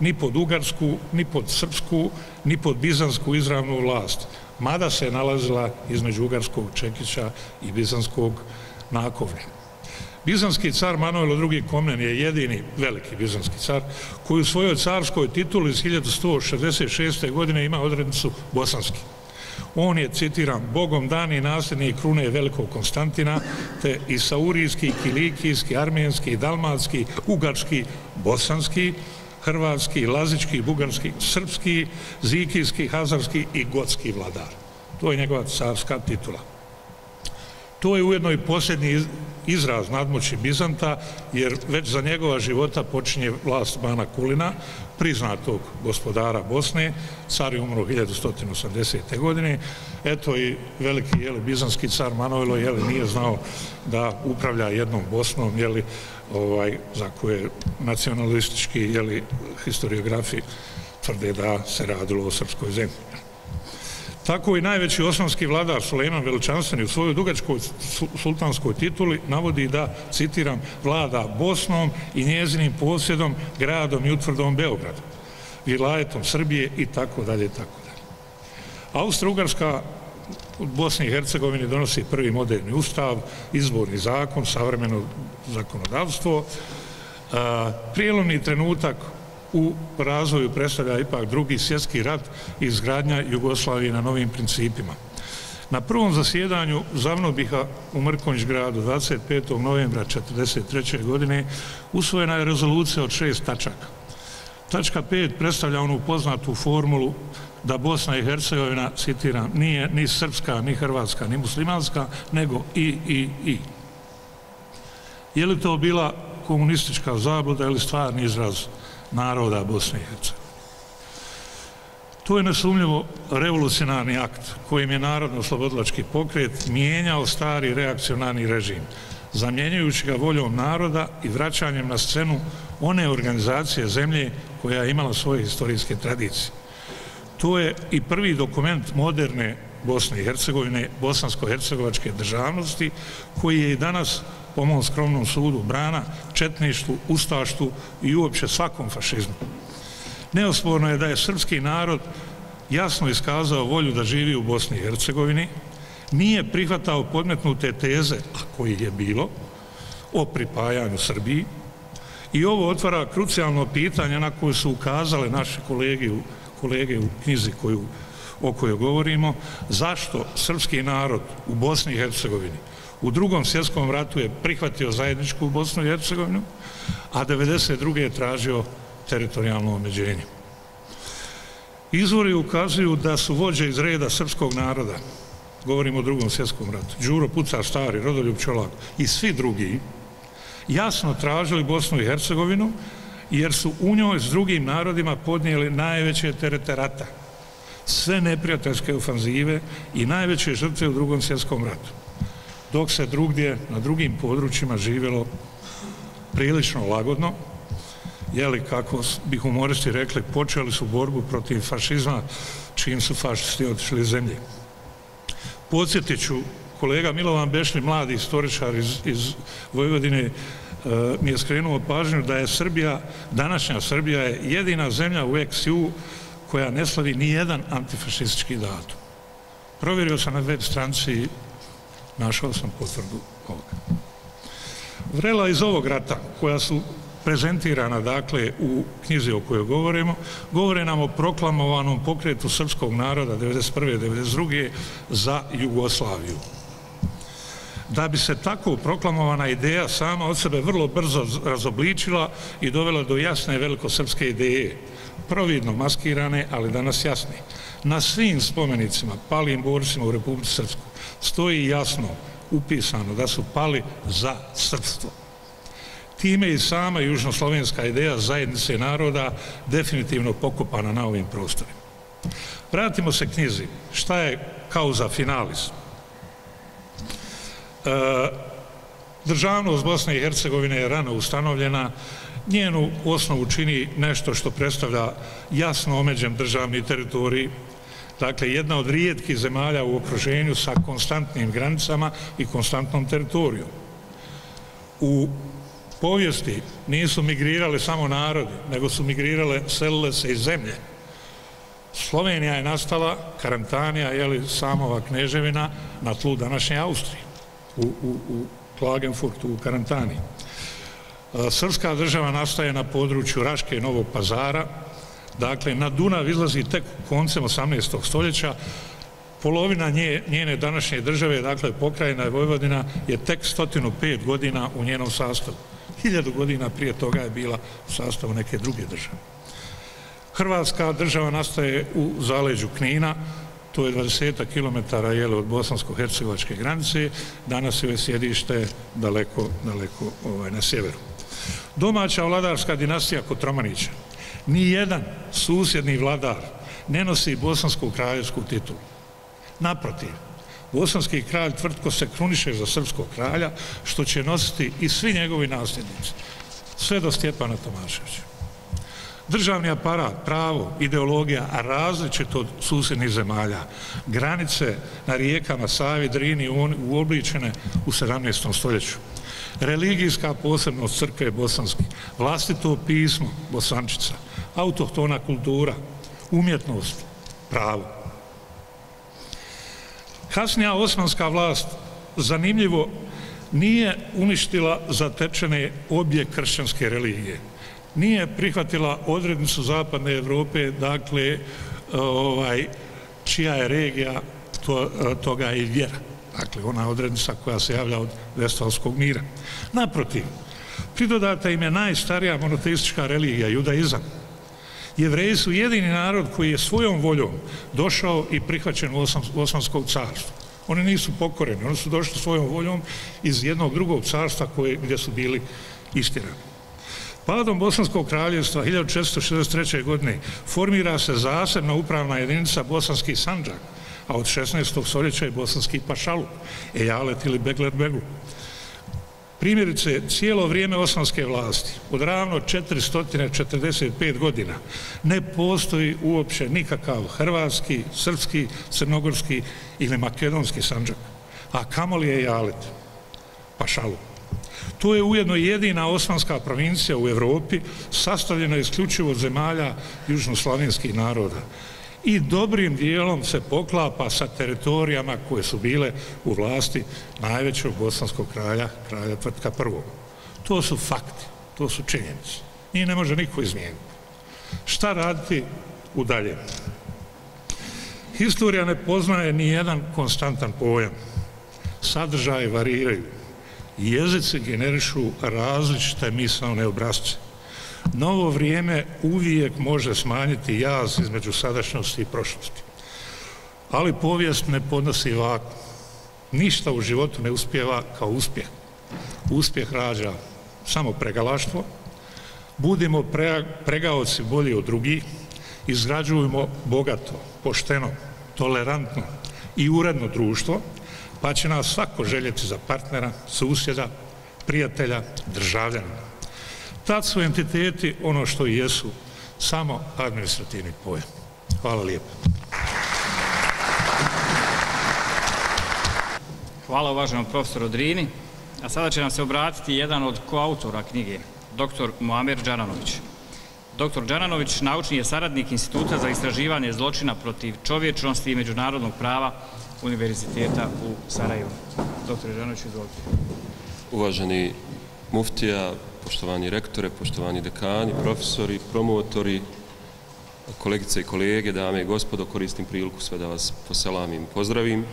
ni pod Ugarsku, ni pod Srpsku, ni pod Bizansku izravnu vlast, mada se nalazila između Ugarskog Čekića i Bizanskog nakovlja. Bizanski car Manuel II. Komnen je jedini veliki bizanski car koji u svojoj carskoj tituli iz 1166. godine ima odrednicu bosanski. On je, citiram, Bogom dani nasljednik krune velikog Konstantina, te i saurijski, kilikijski, armijenski, dalmatski, ugarski, bosanski, hrvatski, lazički, bugarski, srpski, zikijski, hazarski i gotski vladar. To je njegova carska titula. To je ujedno i posljednji izraz nadmoći Bizanta, jer već za njegova života počinje vlast Bana Kulina, priznatog gospodara Bosne, car je umro 1180. godine. Eto i veliki jeli, bizanski car Manojlo jeli, nije znao da upravlja jednom Bosnom, jeli, ovaj, za koje nacionalistički jeli, historiografi tvrde da se radilo o srpskoj zemlji. Tako i najveći osmanski vladar Suleiman Veličanstveni u svojoj dugačkoj sultanskoj tituli navodi da, citiram, vlada Bosnom i njezinim posjedom, gradom i utvrdom Beogradom, vilajetom Srbije i tako dalje, tako dalje. Austro-Ugarska u Bosni i Hercegovini donosi prvi moderni ustav, izborni zakon, savremeno zakonodavstvo. E, prijelomni trenutak u razvoju predstavlja ipak drugi svjetski rat i izgradnja Jugoslavije na novim principima. Na prvom zasjedanju Zavnobiha u Mrkonjić gradu 25. novembra 1943. godine usvojena je rezolucija od šest tačaka. Tačka 5 predstavlja onu poznatu formulu da Bosna i Hercegovina, citiram, nije ni srpska, ni hrvatska, ni muslimanska, nego i, i, i. Je li to bila komunistička zabluda ili stvarni izraz naroda Bosne i Hercegovine? To je nesumljivo revolucionarni akt kojim je narodno-slobodilački pokret mijenjao stari reakcionarni režim, zamjenjujući ga voljom naroda i vraćanjem na scenu one organizacije zemlje koja je imala svoje historijske tradicije. To je i prvi dokument moderne Bosne i Hercegovine, bosansko-hercegovačke državnosti, koji je i danas po mom skromnom sudu brana četništu, ustaštu i uopće svakom fašizmu. Neosporno je da je srpski narod jasno iskazao volju da živi u Bosni i Hercegovini, nije prihvatao podmetnute teze, a koji je bilo, o pripajanju Srbiji, i ovo otvara krucijalno pitanje na koje su ukazale naše kolege u, kolege u knjizi koju, o kojoj govorimo, zašto srpski narod u Bosni i Hercegovini u drugom svjetskom ratu je prihvatio zajedničku Bosnu i Hercegovinu, a 92. je tražio teritorijalno omeđenje. Izvori ukazuju da su vođe iz reda srpskog naroda, govorimo o drugom svjetskom ratu, Đuro Pucar Stari, Rodoljub Čolak i svi drugi, jasno tražili Bosnu i Hercegovinu, jer su u njoj s drugim narodima podnijeli najveće terete rata, sve neprijateljske ofanzive i najveće žrtve u drugom svjetskom ratu. Dok se drugdje na drugim područjima živjelo prilično lagodno, jeli, kako bi humoristi rekli, počeli su borbu protiv fašizma, čim su fašisti otišli iz zemlje. Podsjetit ću, kolega Milovan Bešli, mladi istoričar iz, iz Vojvodine, E, mi je skrenuo pažnju da je Srbija, današnja Srbija je jedina zemlja u XU koja ne slavi ni jedan antifašistički datum. Provjerio sam na web stranci, našao sam potvrdu ovoga. Vrela iz ovog rata, koja su prezentirana dakle u knjizi o kojoj govorimo, govore nam o proklamovanom pokretu srpskog naroda 1991. 1992. za Jugoslaviju. Da bi se tako proklamovana ideja sama od sebe vrlo brzo razobličila i dovela do jasne velikosrpske ideje, providno maskirane, ali danas jasne. Na svim spomenicima, palim borcima u Republike Srpsku, stoji jasno upisano da su pali za srpstvo time i sama južnoslovenska ideja zajednice naroda definitivno pokupana na ovim prostorima. Vratimo se knjizi. Šta je kauza finalis? E, državnost Bosne i Hercegovine je rano ustanovljena. Njenu osnovu čini nešto što predstavlja jasno omeđen državni teritorij, dakle jedna od rijetkih zemalja u okruženju sa konstantnim granicama i konstantnom teritorijom. U povijesti nisu migrirale samo narodi, nego su migrirale, selile se iz zemlje. Slovenija je nastala, Karantanija, jeli, samova kneževina, na tlu današnje Austrije, u, u, u Klagenfurtu, u Karantani. E, srpska država nastaje na području Raške i Novog pazara, dakle, na Dunav izlazi tek koncem 18. stoljeća, polovina nje, njene današnje države, dakle, pokrajina i Vojvodina, je tek 105 godina u njenom sastavu hiljadu godina prije toga je bila u sastavu neke druge države. Hrvatska država nastaje u zaleđu Knina, to je 20 km jele od bosansko-hercegovačke granice, danas je sjedište daleko, daleko ovaj, na sjeveru. Domaća vladarska dinastija Kotromanića, ni jedan susjedni vladar ne nosi bosansku kraljevsku titulu. Naprotiv, bosanski kralj tvrtko se kruniše za srpskog kralja, što će nositi i svi njegovi nasljednici, sve do Stjepana Tomaševića. Državni aparat, pravo, ideologija, a različito od susjednih zemalja, granice na rijekama Savi, Drini, uobličene u 17. stoljeću. Religijska posebnost crkve bosanske, vlastito pismo bosančica, autohtona kultura, umjetnost, pravo. Kasnija osmanska vlast, zanimljivo, nije uništila zatečene obje kršćanske religije. Nije prihvatila odrednicu Zapadne Evrope, dakle, e, ovaj, čija je regija, to, e, toga je i vjera. Dakle, ona odrednica koja se javlja od Vestalskog mira. Naprotiv, pridodata im je najstarija monoteistička religija, judaizam. Jevreji su jedini narod koji je svojom voljom došao i prihvaćen u Osmanskog carstva. Oni nisu pokoreni, oni su došli svojom voljom iz jednog drugog carstva koje, gdje su bili istirani. Padom Bosanskog kraljevstva 1463. godine formira se zasebna upravna jedinica Bosanski Sanđak, a od 16. stoljeća je Bosanski Pašaluk, Ejalet ili Begler Beglu. Primjerice, cijelo vrijeme osmanske vlasti, od ravno 445 godina, ne postoji uopće nikakav hrvatski, srpski, crnogorski ili makedonski sanđak, a kamoli je Jalet, Pašalu. To je ujedno jedina osmanska provincija u Evropi, sastavljena isključivo od zemalja južnoslavenskih naroda i dobrim dijelom se poklapa sa teritorijama koje su bile u vlasti najvećeg bosanskog kralja, kralja Tvrtka prvog. To su fakti, to su činjenice. Nije ne može niko izmijeniti. Šta raditi u dalje? Historija ne poznaje ni jedan konstantan pojam. Sadržaje variraju. Jezice generišu različite misalne obrazce novo vrijeme uvijek može smanjiti jaz između sadašnjosti i prošlosti. Ali povijest ne podnosi vakum. Ništa u životu ne uspjeva kao uspjeh. Uspjeh rađa samo pregalaštvo. Budimo pregaoci bolji od drugih. Izgrađujemo bogato, pošteno, tolerantno i uredno društvo, pa će nas svako željeti za partnera, susjeda, prijatelja, državljana tad su entiteti ono što i jesu, samo administrativni pojam. Hvala lijepo. Hvala uvaženom profesoru Drini. A sada će nam se obratiti jedan od koautora knjige, dr. Muamer Đananović. Dr. Đananović naučni je saradnik Instituta za istraživanje zločina protiv čovječnosti i međunarodnog prava Univerziteta u Sarajevu. Dr. Žanović, izvolite. Uvaženi muftija, poštovani rektore, poštovani dekani, profesori, promotori, kolegice i kolege, dame i gospodo, koristim priliku sve da vas poselamim i pozdravim.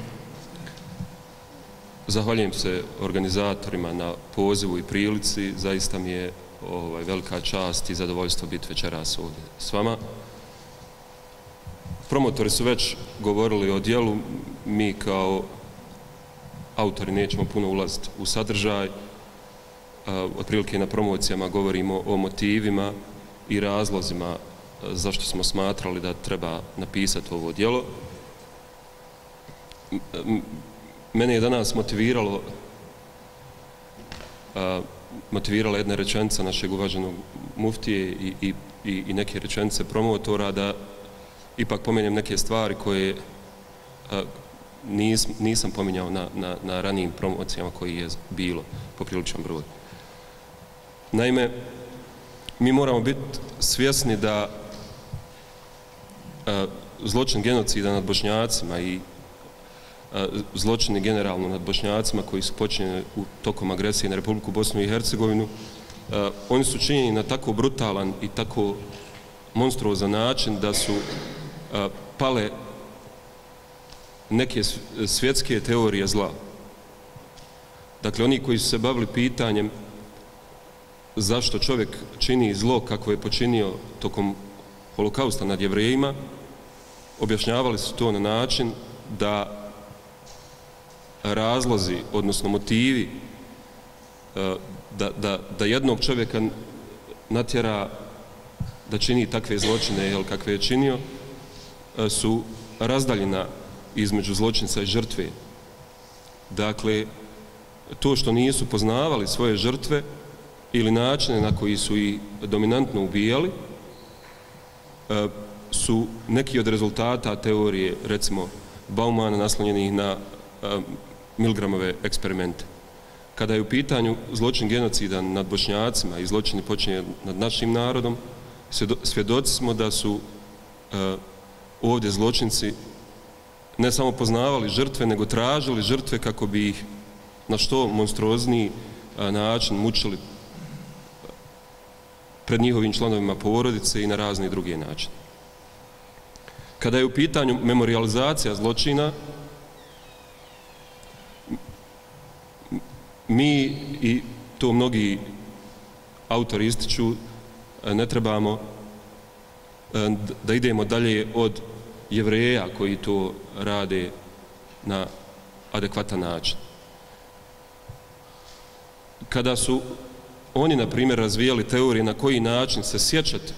Zahvaljujem se organizatorima na pozivu i prilici, zaista mi je ovaj, velika čast i zadovoljstvo biti večeras ovdje s vama. Promotori su već govorili o dijelu, mi kao autori nećemo puno ulaziti u sadržaj, otprilike na promocijama govorimo o motivima i razlozima zašto smo smatrali da treba napisati ovo dijelo. Mene je danas motiviralo motivirala jedna rečenica našeg uvaženog muftije i, i, i neke rečenice promotora da ipak pomenem neke stvari koje nis, nisam pominjao na, na, na ranijim promocijama koji je bilo popriličan broj. Naime, mi moramo biti svjesni da e, zločin genocida nad bošnjacima i e, zločini generalno nad bošnjacima koji su počinjeni u tokom agresije na Republiku Bosnu i Hercegovinu, e, oni su činjeni na tako brutalan i tako monstruozan način da su e, pale neke svjetske teorije zla. Dakle, oni koji su se bavili pitanjem zašto čovjek čini zlo kako je počinio tokom holokausta nad jevrejima, objašnjavali su to na način da razlozi, odnosno motivi e, da, da, da jednog čovjeka natjera da čini takve zločine jel, kakve je činio, e, su razdaljena između zločinca i žrtve. Dakle, to što nisu poznavali svoje žrtve, ili načine na koji su i dominantno ubijali e, su neki od rezultata teorije, recimo, Baumana naslonjenih na e, Milgramove eksperimente. Kada je u pitanju zločin genocida nad bošnjacima i zločini počinje nad našim narodom, svjedoci smo da su e, ovdje zločinci ne samo poznavali žrtve, nego tražili žrtve kako bi ih na što monstruozniji način mučili pred njihovim članovima porodice i na razne druge načine. Kada je u pitanju memorializacija zločina, mi i to mnogi autori ističu, ne trebamo da idemo dalje od jevreja koji to rade na adekvatan način. Kada su oni, na primjer, razvijali teorije na koji način se sjećati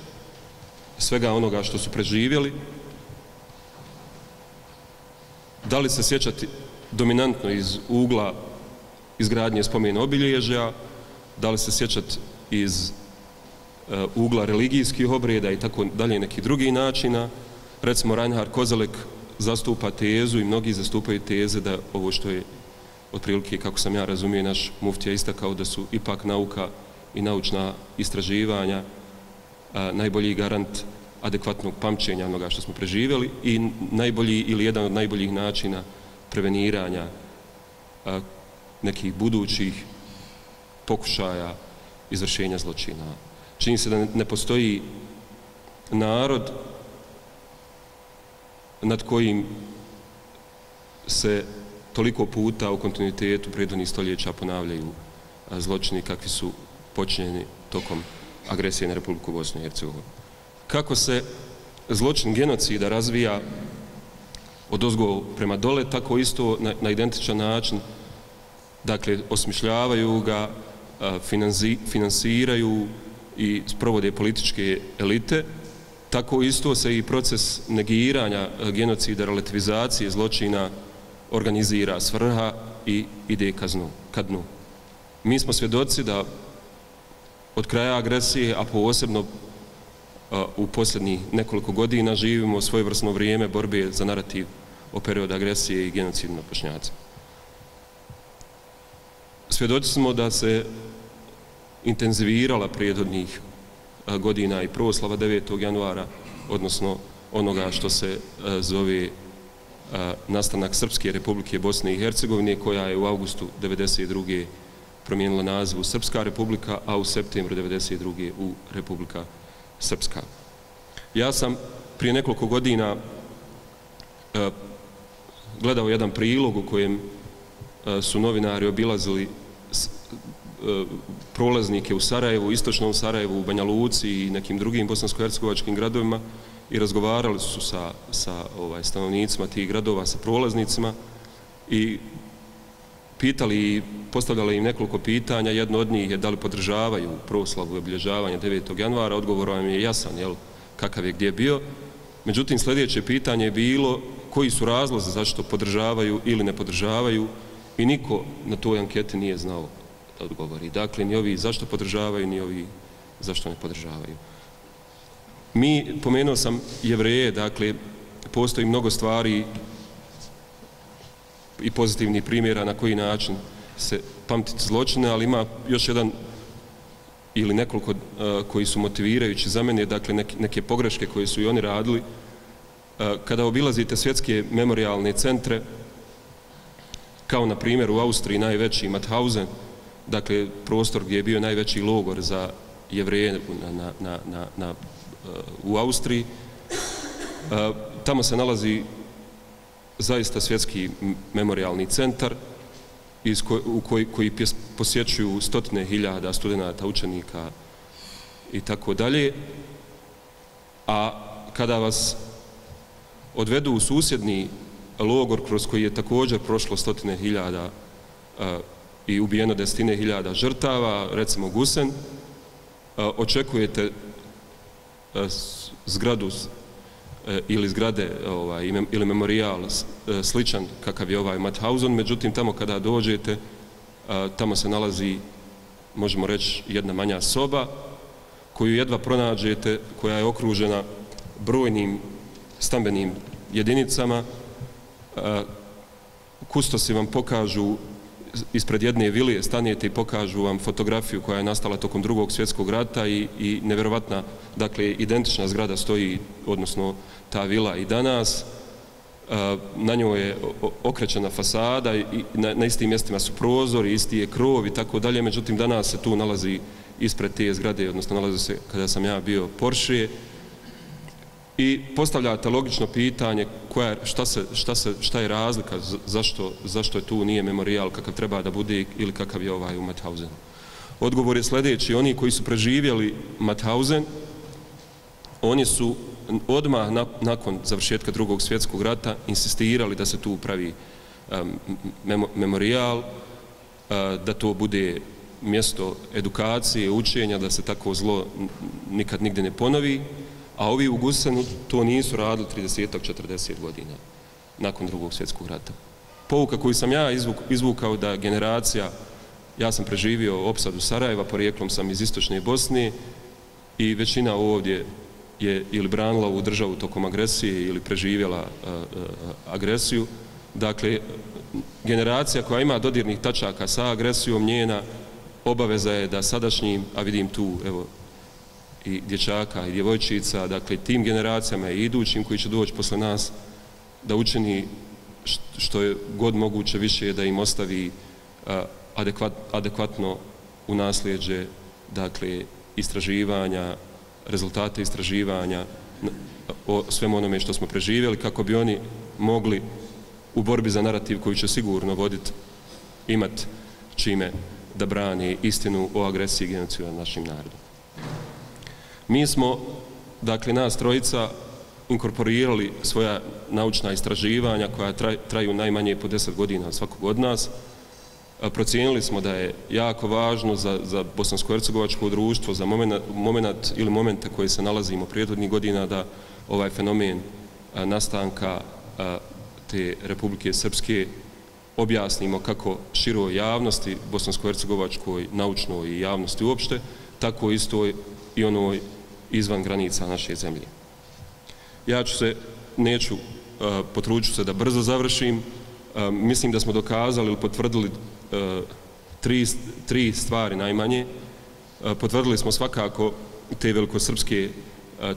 svega onoga što su preživjeli, da li se sjećati dominantno iz ugla izgradnje spomena obilježja, da li se sjećati iz e, ugla religijskih obreda i tako dalje nekih drugih načina. Recimo, Reinhard Kozelek zastupa tezu i mnogi zastupaju teze da ovo što je otprilike, kako sam ja razumio, naš muftija istakao da su ipak nauka i naučna istraživanja a, najbolji garant adekvatnog pamćenja onoga što smo preživjeli i najbolji ili jedan od najboljih načina preveniranja a, nekih budućih pokušaja izvršenja zločina. Čini se da ne postoji narod nad kojim se toliko puta u kontinuitetu prijedodnih stoljeća ponavljaju zločini kakvi su počinjeni tokom agresije na Republiku Bosnu i Hercegovine. Kako se zločin genocida razvija od ozgo prema dole, tako isto na, na identičan način dakle, osmišljavaju ga, finanzi, finansiraju i sprovode političke elite, tako isto se i proces negiranja e, genocida, relativizacije zločina organizira svrha i ide kaznu, ka dnu. Mi smo svjedoci da od kraja agresije, a posebno e, u posljednjih nekoliko godina živimo svojevrsno vrijeme borbe za narativ o periodu agresije i genocidu na pošnjacima svjedoci smo da se intenzivirala prijedodnih godina i proslava 9. januara, odnosno onoga što se zove nastanak Srpske republike Bosne i Hercegovine, koja je u augustu 1992. promijenila nazivu Srpska republika, a u septembru 1992. u Republika Srpska. Ja sam prije nekoliko godina gledao jedan prilog u kojem su novinari obilazili E, prolaznike u Sarajevu, istočnom Sarajevu, u Banja Luci i nekim drugim bosansko-hercegovačkim gradovima i razgovarali su sa, sa ovaj, stanovnicima tih gradova, sa prolaznicima i pitali i postavljali im nekoliko pitanja. Jedno od njih je da li podržavaju proslavu i obilježavanje 9. januara. Odgovor vam je jasan, jel, kakav je gdje bio. Međutim, sljedeće pitanje je bilo koji su razlozi zašto podržavaju ili ne podržavaju i niko na toj anketi nije znao da odgovori. Dakle, ni ovi zašto podržavaju, ni ovi zašto ne podržavaju. Mi, pomenuo sam jevreje, dakle, postoji mnogo stvari i pozitivnih primjera na koji način se pamtiti zločine, ali ima još jedan ili nekoliko uh, koji su motivirajući za mene, dakle neke, neke pogreške koje su i oni radili. Uh, kada obilazite svjetske memorialne centre, kao na primjer u Austriji najveći Mathausen, dakle prostor gdje je bio najveći logor za jevreje na, na, na, na, na, u Austriji. Eh, tamo se nalazi zaista svjetski memorialni centar iz ko, u koji, koji posjećuju stotine hiljada studenta, učenika i tako dalje. A kada vas odvedu u susjedni logor kroz koji je također prošlo stotine hiljada eh, i ubijeno desetine hiljada žrtava, recimo Gusen, e, očekujete e, zgradu e, ili zgrade ovaj, ili memorial sličan kakav je ovaj Mathausen, međutim tamo kada dođete, tamo se nalazi, možemo reći, jedna manja soba koju jedva pronađete, koja je okružena brojnim stambenim jedinicama, kustosi vam pokažu ispred jedne vilije stanete i pokažu vam fotografiju koja je nastala tokom drugog svjetskog rata i, i nevjerovatna, dakle, identična zgrada stoji, odnosno ta vila i danas. E, na njoj je okrećena fasada i na, na istim mjestima su prozori, isti je krov i tako dalje, međutim danas se tu nalazi ispred te zgrade, odnosno nalazi se kada sam ja bio Porsche i postavljate logično pitanje koja, šta, se, šta, se, šta je razlika, zašto, zašto je tu nije memorial kakav treba da bude ili kakav je ovaj u Mathausenu. Odgovor je sljedeći, oni koji su preživjeli Mathausen, oni su odmah na, nakon završetka drugog svjetskog rata insistirali da se tu pravi um, memorial, uh, da to bude mjesto edukacije, učenja, da se tako zlo nikad nigdje ne ponovi, a ovi u Gusenu to nisu radili 30-40 godina nakon drugog svjetskog rata. Pouka koju sam ja izvuk, izvukao da generacija, ja sam preživio opsadu Sarajeva, porijeklom sam iz istočne Bosne i većina ovdje je ili branila ovu državu tokom agresije ili preživjela uh, uh, agresiju. Dakle, generacija koja ima dodirnih tačaka sa agresijom njena, obaveza je da sadašnjim, a vidim tu evo, i dječaka i djevojčica, dakle tim generacijama i idućim koji će doći posle nas, da učini što je god moguće više da im ostavi adekvat, adekvatno u nasljeđe dakle, istraživanja, rezultate istraživanja o svemu onome što smo preživjeli, kako bi oni mogli u borbi za narativ koji će sigurno voditi, imat čime da brani istinu o agresiji i nad našim narodom. Mi smo, dakle, nas trojica, inkorporirali svoja naučna istraživanja koja traju najmanje po deset godina svakog od nas, procijenili smo da je jako važno za, za bosansko-hercegovačko društvo, za moment, moment ili momente koje se nalazimo prijetodnih godina da ovaj fenomen nastanka te Republike Srpske objasnimo kako široj javnosti, bosansko-hercegovačkoj, naučnoj i javnosti uopšte, tako isto i onoj izvan granica naše zemlje. Ja ću se, neću, eh, potruđu se da brzo završim, eh, mislim da smo dokazali ili potvrdili E, tri, tri stvari najmanje. Potvrdili smo svakako te velikosrpske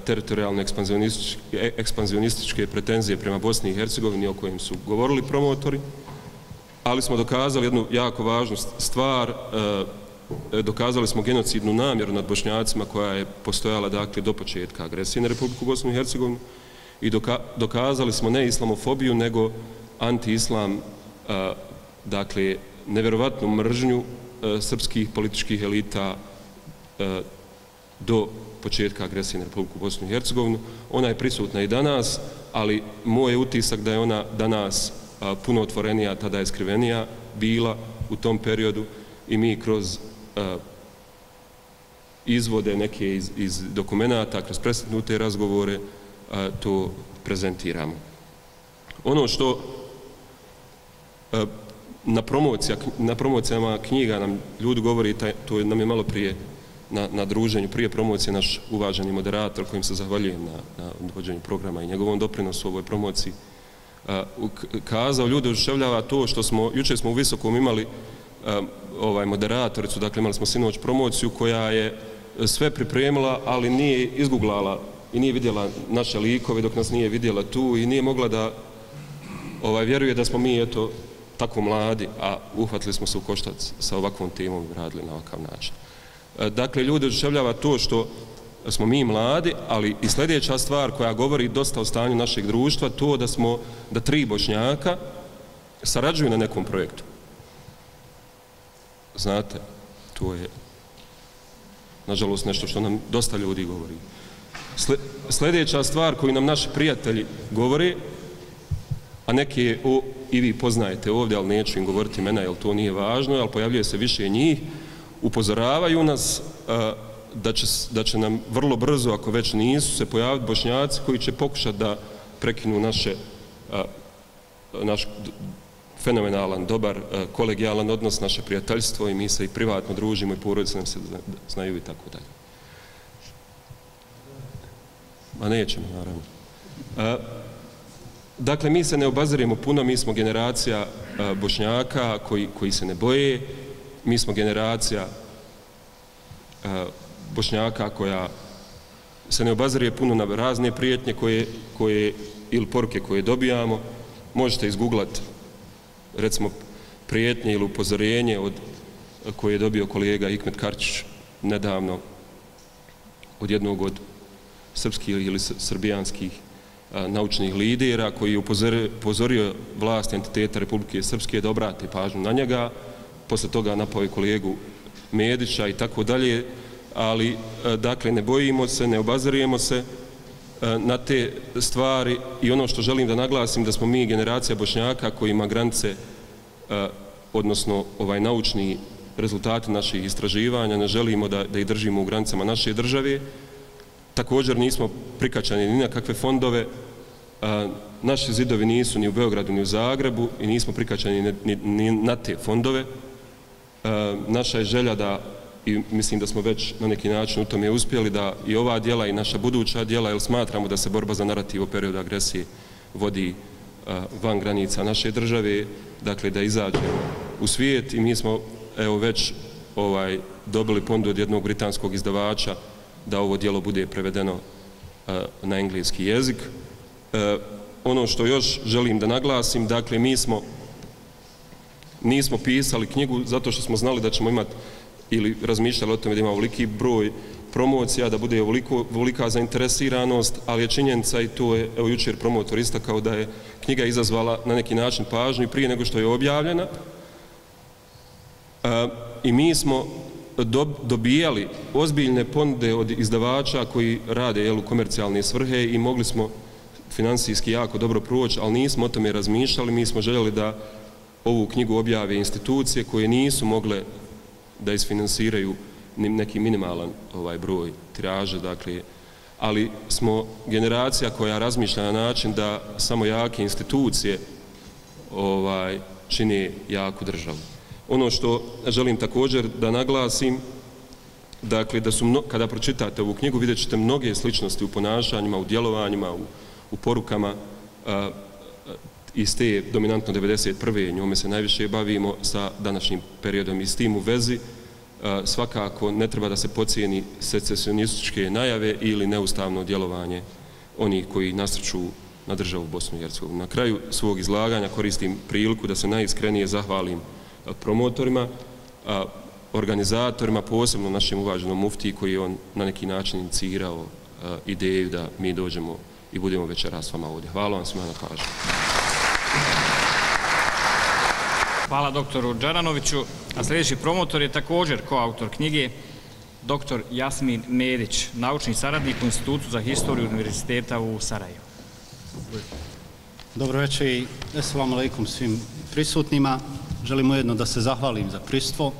teritorijalne ekspanzionističke, e, ekspanzionističke pretenzije prema Bosni i Hercegovini o kojim su govorili promotori, ali smo dokazali jednu jako važnu stvar, E, dokazali smo genocidnu namjeru nad Bošnjacima koja je postojala dakle do početka agresije na Republiku Bosnu i Hercegovinu i dokazali smo ne islamofobiju nego anti-islam e, dakle neverovatnu mržnju e, srpskih političkih elita e, do početka agresije na Republiku Bosnu i Hercegovinu. Ona je prisutna i danas, ali moj je utisak da je ona danas a, puno otvorenija, tada je skrivenija bila u tom periodu i mi kroz izvode neke iz, iz dokumenta, kroz presretnute razgovore, a, to prezentiramo. Ono što a, na, promocija, na promocijama knjiga nam ljudi govori, taj, to nam je malo prije na, na druženju, prije promocije naš uvaženi moderator kojim se zahvaljujem na, na vođenju programa i njegovom doprinosu u ovoj promociji, a, kazao, ljudi oduševljava to što smo, juče smo u Visokom imali a, ovaj moderatoricu, dakle imali smo sinoć promociju koja je e, sve pripremila, ali nije izguglala i nije vidjela naše likove dok nas nije vidjela tu i nije mogla da ovaj, vjeruje da smo mi eto, tako mladi, a uhvatili smo se u koštac sa ovakvom temom i radili na ovakav način. E, dakle, ljudi oduševljava to što smo mi mladi, ali i sljedeća stvar koja govori dosta o stanju našeg društva, to da smo, da tri bošnjaka sarađuju na nekom projektu. Znate, to je nažalost nešto što nam dosta ljudi govori. Sljedeća stvar koju nam naši prijatelji govori, a neke o, i vi poznajete ovdje, ali neću im govoriti mena, jer to nije važno, ali pojavljuje se više njih, upozoravaju nas a, da, će, da će nam vrlo brzo, ako već nisu, se pojaviti bošnjaci koji će pokušati da prekinu naše, a, naš fenomenalan, dobar, e, kolegijalan odnos, naše prijateljstvo i mi se i privatno družimo i porodice nam se znaju i tako dalje. Ma nećemo, naravno. A, Dakle, mi se ne obazirimo puno, mi smo generacija e, bošnjaka koji, koji se ne boje, mi smo generacija bošnjaka koja se ne obazirije puno na razne prijetnje koje, koje, ili poruke koje dobijamo, možete izgooglati recimo prijetnje ili upozorenje od koje je dobio kolega Ikmet Karčić nedavno od jednog od srpskih ili srbijanskih naučnih lidera koji je upozorio vlast entiteta Republike Srpske da obrate pažnju na njega, posle toga napao je kolegu Medića i tako dalje, ali dakle ne bojimo se, ne obazirujemo se E, na te stvari i ono što želim da naglasim da smo mi generacija Bošnjaka kojima granice e, odnosno ovaj naučni rezultati naših istraživanja, ne želimo da, da ih držimo u granicama naše države, Također nismo prikačani ni na kakve fondove, e, naši zidovi nisu ni u Beogradu ni u Zagrebu i nismo prikačani ni na te fondove. Naša je želja da, i mislim da smo već na neki način u tome uspjeli, da i ova dijela i naša buduća dijela, jer smatramo da se borba za narativ u periodu agresije vodi e, van granica naše države, dakle da izađe u svijet i mi smo evo već ovaj dobili pondu od jednog britanskog izdavača da ovo dijelo bude prevedeno e, na engleski jezik. E, ono što još želim da naglasim, dakle, mi smo nismo pisali knjigu zato što smo znali da ćemo imati ili razmišljali o tome da ima veliki broj promocija, da bude veliko, velika zainteresiranost, ali je činjenica i to je, evo jučer promotor istakao da je knjiga izazvala na neki način pažnju prije nego što je objavljena. E, I mi smo dobijali ozbiljne ponude od izdavača koji rade jel, u komercijalne svrhe i mogli smo finansijski jako dobro proći, ali nismo o tome razmišljali. Mi smo željeli da ovu knjigu objave institucije koje nisu mogle da isfinansiraju neki minimalan ovaj broj tiraža, dakle, ali smo generacija koja razmišlja na način da samo jake institucije ovaj čini jaku državu. Ono što želim također da naglasim, dakle, da su, mno, kada pročitate ovu knjigu, vidjet ćete mnoge sličnosti u ponašanjima, u djelovanjima, u, u porukama a, iz te dominantno 91. njome se najviše bavimo sa današnjim periodom i s tim u vezi e, svakako ne treba da se pocijeni secesionističke najave ili neustavno djelovanje onih koji nasrču na državu Bosnu i Hercegovini. Na kraju svog izlaganja koristim priliku da se najiskrenije zahvalim e, promotorima, organizatorima, posebno našem uvaženom mufti koji je on na neki način inicirao e, ideju da mi dođemo i budemo večeras s vama ovdje. Hvala vam svima na pažnju. Hvala doktoru Đaranoviću. A sljedeći promotor je također koautor knjige doktor Jasmin Medić, naučni saradnik u Institutu za historiju Univerziteta u Sarajevu. Dobro večer i assalamu alaikum svim prisutnima. Želim ujedno da se zahvalim za pristvo.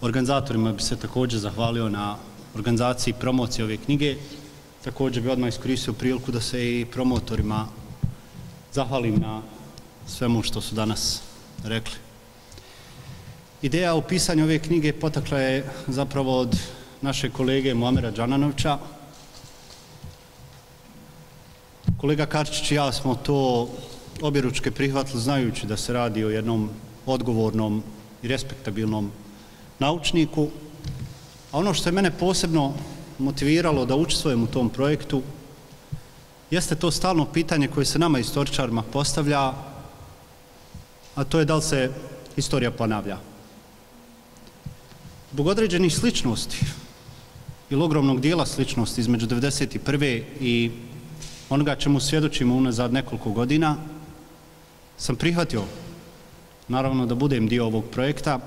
Organizatorima bi se također zahvalio na organizaciji promocije ove knjige. Također bi odmah iskoristio priliku da se i promotorima zahvalim na svemu što su danas rekli. Ideja o pisanju ove knjige potakla je zapravo od naše kolege Muamera Đananovića. Kolega Karčić i ja smo to objeručke prihvatili znajući da se radi o jednom odgovornom i respektabilnom naučniku. A ono što je mene posebno motiviralo da učestvujem u tom projektu jeste to stalno pitanje koje se nama istoričarima postavlja, a to je da li se historija ponavlja. Zbog određenih sličnosti ili ogromnog dijela sličnosti između 1991. i onoga čemu svjedočimo unazad nekoliko godina, sam prihvatio naravno da budem dio ovog projekta,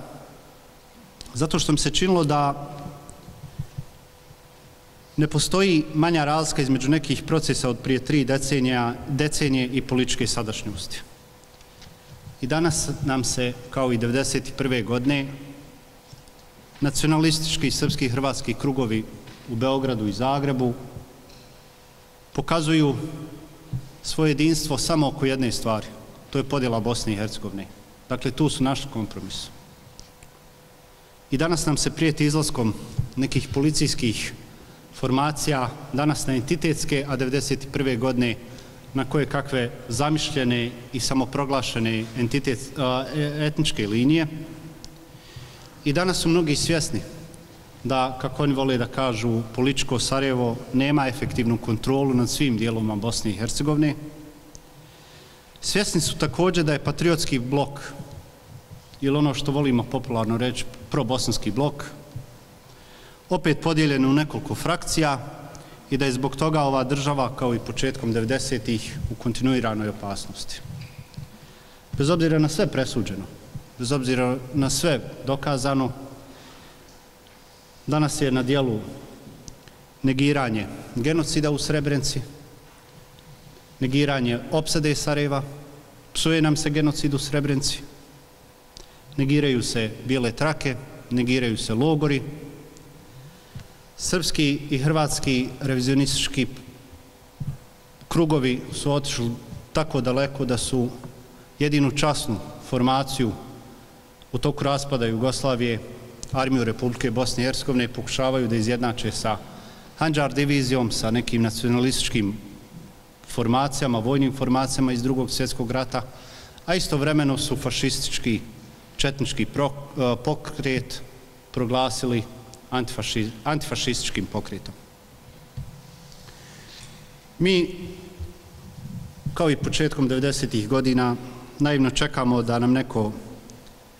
zato što mi se činilo da ne postoji manja razlika između nekih procesa od prije tri decenija, decenije i političke sadašnjosti. I danas nam se, kao i 1991. godine, nacionalistički srpski i hrvatski krugovi u Beogradu i Zagrebu pokazuju svoje jedinstvo samo oko jedne stvari. To je podjela Bosne i Hercegovine. Dakle, tu su našli kompromis. I danas nam se prijeti izlaskom nekih policijskih formacija, danas na entitetske, a 1991. godine na koje kakve zamišljene i samoproglašene entitet, e, etničke linije. I danas su mnogi svjesni da, kako oni vole da kažu, političko Sarajevo nema efektivnu kontrolu nad svim dijelovima Bosne i Hercegovine. Svjesni su također da je patriotski blok, ili ono što volimo popularno reći, probosanski blok, opet podijeljen u nekoliko frakcija i da je zbog toga ova država, kao i početkom 90-ih, u kontinuiranoj opasnosti. Bez obzira na sve presuđeno, bez obzira na sve dokazano, danas je na dijelu negiranje genocida u Srebrenici, negiranje opsade Sarajeva, psuje nam se genocid u Srebrenici, negiraju se bijele trake, negiraju se logori, srpski i hrvatski revizionistički krugovi su otišli tako daleko da su jedinu časnu formaciju u toku raspada Jugoslavije, armiju Republike Bosne i Hercegovine, pokušavaju da izjednače sa Hanđar divizijom, sa nekim nacionalističkim formacijama, vojnim formacijama iz drugog svjetskog rata, a istovremeno su fašistički, četnički eh, pokret proglasili antifaši, antifašističkim pokretom. Mi, kao i početkom 90. godina, naivno čekamo da nam neko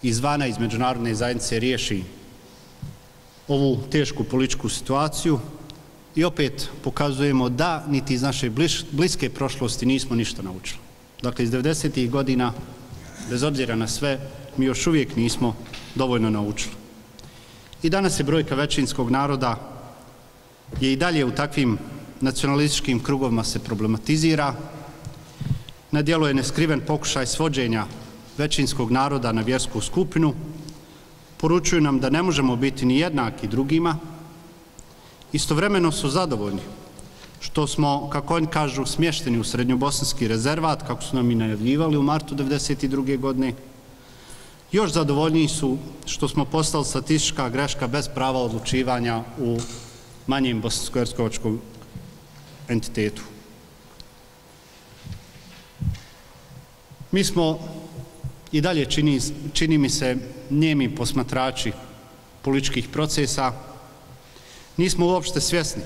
izvana iz međunarodne zajednice riješi ovu tešku političku situaciju i opet pokazujemo da niti iz naše bliske prošlosti nismo ništa naučili. Dakle, iz 90. godina, bez obzira na sve, mi još uvijek nismo dovoljno naučili. I danas je brojka većinskog naroda je i dalje u takvim nacionalističkim krugovima se problematizira. Na dijelu je neskriven pokušaj svođenja većinskog naroda na vjersku skupinu. Poručuju nam da ne možemo biti ni jednaki drugima. Istovremeno su zadovoljni što smo, kako oni kažu, smješteni u srednjobosanski rezervat, kako su nam i najavljivali u martu 1992. godine, Još zadovoljniji su što smo postali statistička greška bez prava odlučivanja u manjem bosansko-herskovačkom entitetu. Mi smo i dalje čini, čini mi se njemi posmatrači političkih procesa. Nismo uopšte svjesni,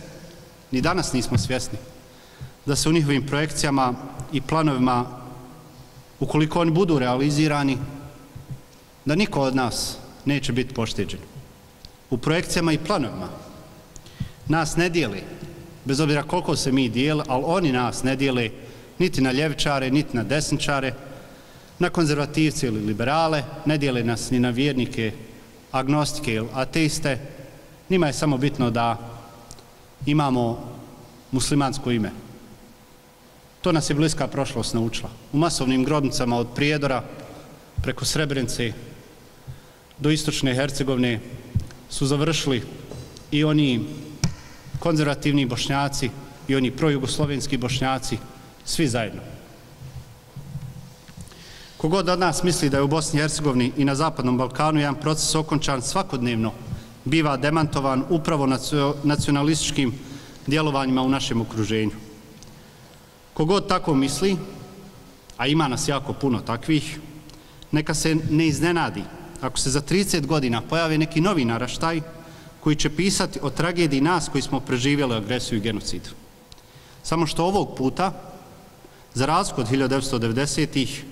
ni danas nismo svjesni, da se u njihovim projekcijama i planovima, ukoliko oni budu realizirani, da niko od nas neće biti pošteđen. U projekcijama i planovima nas ne dijeli, bez obzira koliko se mi dijeli, ali oni nas ne dijeli niti na ljevičare, niti na desničare, na konzervativce ili liberale, ne dijeli nas ni na vjernike, agnostike ili ateiste. Nima je samo bitno da imamo muslimansko ime. To nas je bliska prošlost naučila. U masovnim grobnicama od Prijedora preko Srebrenice do istočne Hercegovine su završili i oni konzervativni bošnjaci i oni projugoslovenski bošnjaci, svi zajedno. Kogod od nas misli da je u Bosni i Hercegovini i na Zapadnom Balkanu jedan proces okončan svakodnevno, biva demantovan upravo nacionalističkim djelovanjima u našem okruženju. Kogod tako misli, a ima nas jako puno takvih, neka se ne iznenadi ako se za 30 godina pojavi neki novi naraštaj koji će pisati o tragediji nas koji smo preživjeli agresiju i genocid. Samo što ovog puta, za razliku od 1990-ih,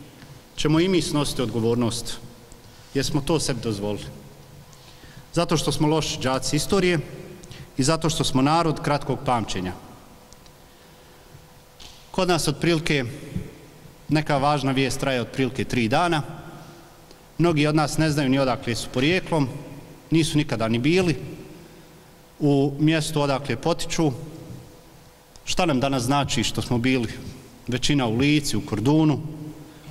ćemo i mi snositi odgovornost, jer smo to sebi dozvolili. Zato što smo loši džaci istorije i zato što smo narod kratkog pamćenja. Kod nas otprilike neka važna vijest traje otprilike tri dana, Mnogi od nas ne znaju ni odakle su porijeklom, nisu nikada ni bili u mjestu odakle potiču. Šta nam danas znači što smo bili većina u Lici, u Kordunu,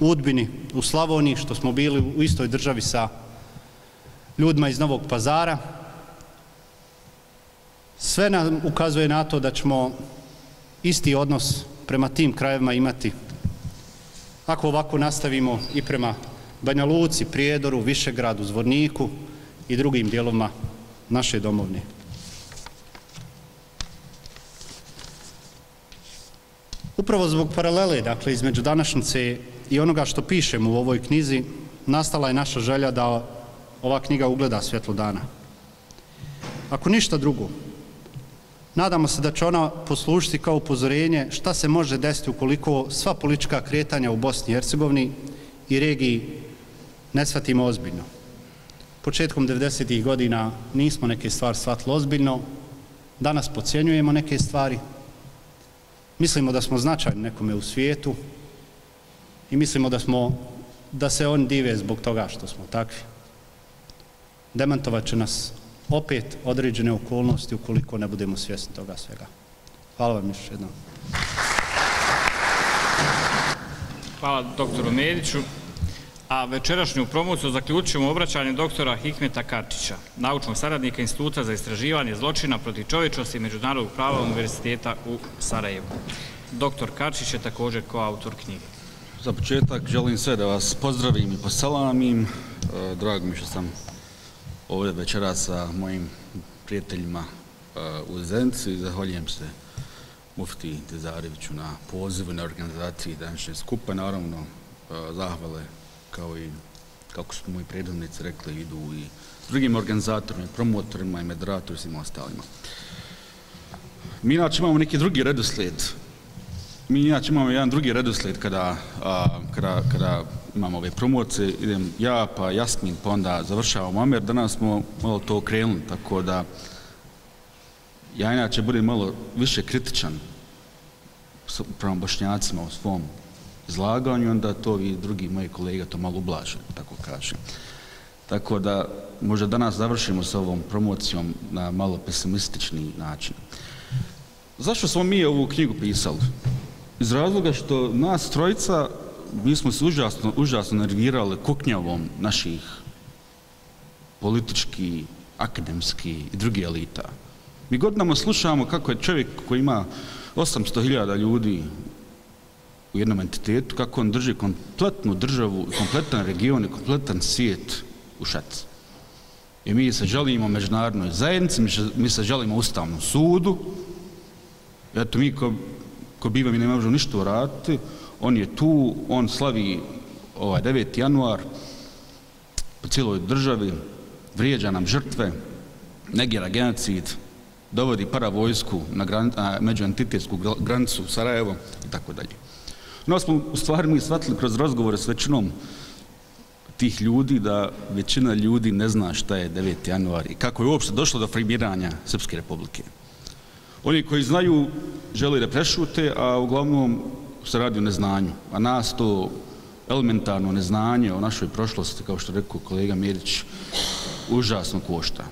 u Udbini, u Slavoniji, što smo bili u istoj državi sa ljudima iz Novog pazara. Sve nam ukazuje na to da ćemo isti odnos prema tim krajevima imati ako ovako nastavimo i prema Banja Luci, Prijedoru, Višegradu, Zvorniku i drugim dijelovima naše domovne. Upravo zbog paralele, dakle, između današnjice i onoga što pišemo u ovoj knjizi, nastala je naša želja da ova knjiga ugleda svjetlo dana. Ako ništa drugo, Nadamo se da će ona poslušiti kao upozorenje šta se može desiti ukoliko sva politička kretanja u Bosni i Hercegovini i regiji ne shvatimo ozbiljno. Početkom 90. godina nismo neke stvari shvatili ozbiljno, danas pocijenjujemo neke stvari, mislimo da smo značajni nekome u svijetu i mislimo da smo da se on dive zbog toga što smo takvi. Demantovat će nas opet određene okolnosti ukoliko ne budemo svjesni toga svega. Hvala vam još jednom. Hvala doktoru Mediću. A večerašnju promociju zaključujemo obraćanjem doktora Hikmeta Karčića, naučnog saradnika Instituta za istraživanje zločina protiv čovječnosti i međunarodnog prava Univerziteta u Sarajevu. Doktor Karčić je također koautor knjige. Za početak želim sve da vas pozdravim i posalamim. E, drago mi što sam ovdje večera sa mojim prijateljima e, u Zenci. Zahvaljujem se Mufti Tezareviću na pozivu na organizaciji današnje skupa. Naravno, e, zahvale kao i, kako su moji predavnici rekli, idu i s drugim organizatorima, promotorima i moderatorima i svima ostalima. Mi inače imamo neki drugi redoslijed. Mi inače imamo jedan drugi redoslijed kada, a, kada, kada imamo ove promocije. Idem ja, pa Jasmin, pa onda završavamo Amer. Danas smo malo to okrenuli, tako da ja inače budem malo više kritičan prema bošnjacima u svom izlaganju, onda to i drugi moji kolega to malo ublaže, tako kažem. Tako da možda danas završimo s ovom promocijom na malo pesimistični način. Zašto smo mi ovu knjigu pisali? Iz razloga što nas trojica, mi smo se užasno, užasno nervirali kuknjavom naših politički, akademski i drugi elita. Mi godinama slušamo kako je čovjek koji ima 800.000 ljudi u jednom entitetu, kako on drži kompletnu državu, kompletan region i kompletan svijet u šaci. I mi se želimo međunarodnoj zajednici, mi se želimo ustavnom sudu, eto mi ko, ko biva mi ne možemo ništa uraditi, on je tu, on slavi ovaj 9. januar po cijeloj državi, vrijeđa nam žrtve, negira genocid, dovodi paravojsku na, gran, a, međuentitetsku granicu u Sarajevo i tako dalje. No smo u stvari mi shvatili kroz razgovore s većinom tih ljudi da većina ljudi ne zna šta je 9. januar i kako je uopšte došlo do formiranja Srpske republike. Oni koji znaju želi da prešute, a uglavnom se radi o neznanju. A nas to elementarno neznanje o našoj prošlosti, kao što rekao kolega Mirić, užasno košta.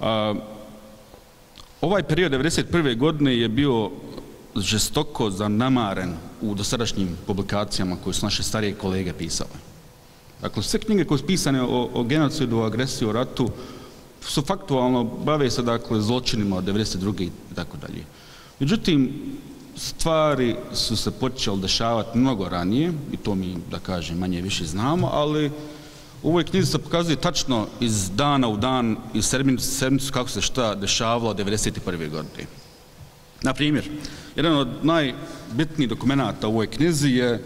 A, ovaj period 1991. godine je bio žestoko zanamaren u dosadašnjim publikacijama koje su naše starije kolege pisale. Dakle, sve knjige koje su pisane o, o genocidu, o agresiji, o ratu, su faktualno, bave se dakle zločinima od 92. i tako dalje. Međutim, stvari su se počele dešavati mnogo ranije, i to mi, da kažem, manje više znamo, ali u ovoj knjizi se pokazuje tačno iz dana u dan, iz sedmicu, kako se šta dešavalo 91. godine. Na primjer, jedan od najbitnijih dokumenta u ovoj knjizi je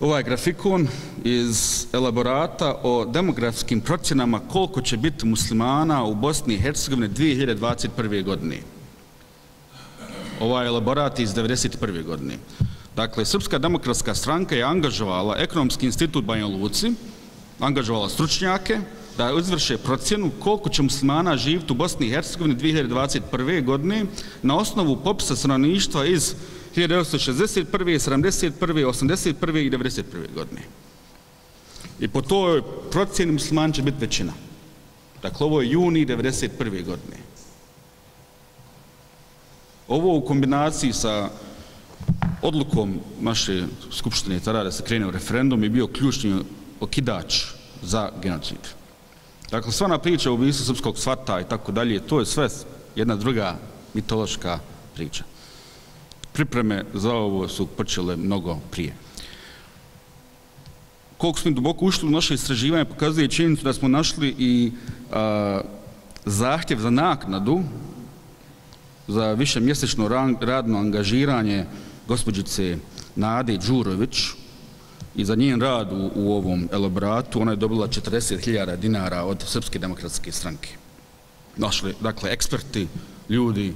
ovaj grafikon iz elaborata o demografskim procjenama koliko će biti muslimana u Bosni i Hercegovini 2021. godine. Ovaj elaborat iz 1991. godine. Dakle, Srpska demokratska stranka je angažovala Ekonomski institut Banja Luci, angažovala stručnjake, da izvrše procjenu koliko će muslimana živjeti u Bosni i Hercegovini 2021. godine na osnovu popisa stanovništva iz 1961. 71. 81. i 91. godine. I po toj procjeni musliman će biti većina. Dakle, ovo je juni 91. godine. Ovo u kombinaciji sa odlukom naše skupštine tada da se krene u referendum je bio ključni okidač za genocid. Dakle, sva na priča o ubistvu srpskog svata i tako dalje, to je sve jedna druga mitološka priča. Pripreme za ovo su počele mnogo prije. Koliko smo duboko ušli u naše istraživanje, pokazuje činjenicu da smo našli i a, zahtjev za naknadu za više mjesečno radno angažiranje gospođice Nade Đurović, i za njen rad u, u ovom elaboratu ona je dobila 40.000 dinara od Srpske demokratske stranke. Našli, dakle, eksperti ljudi.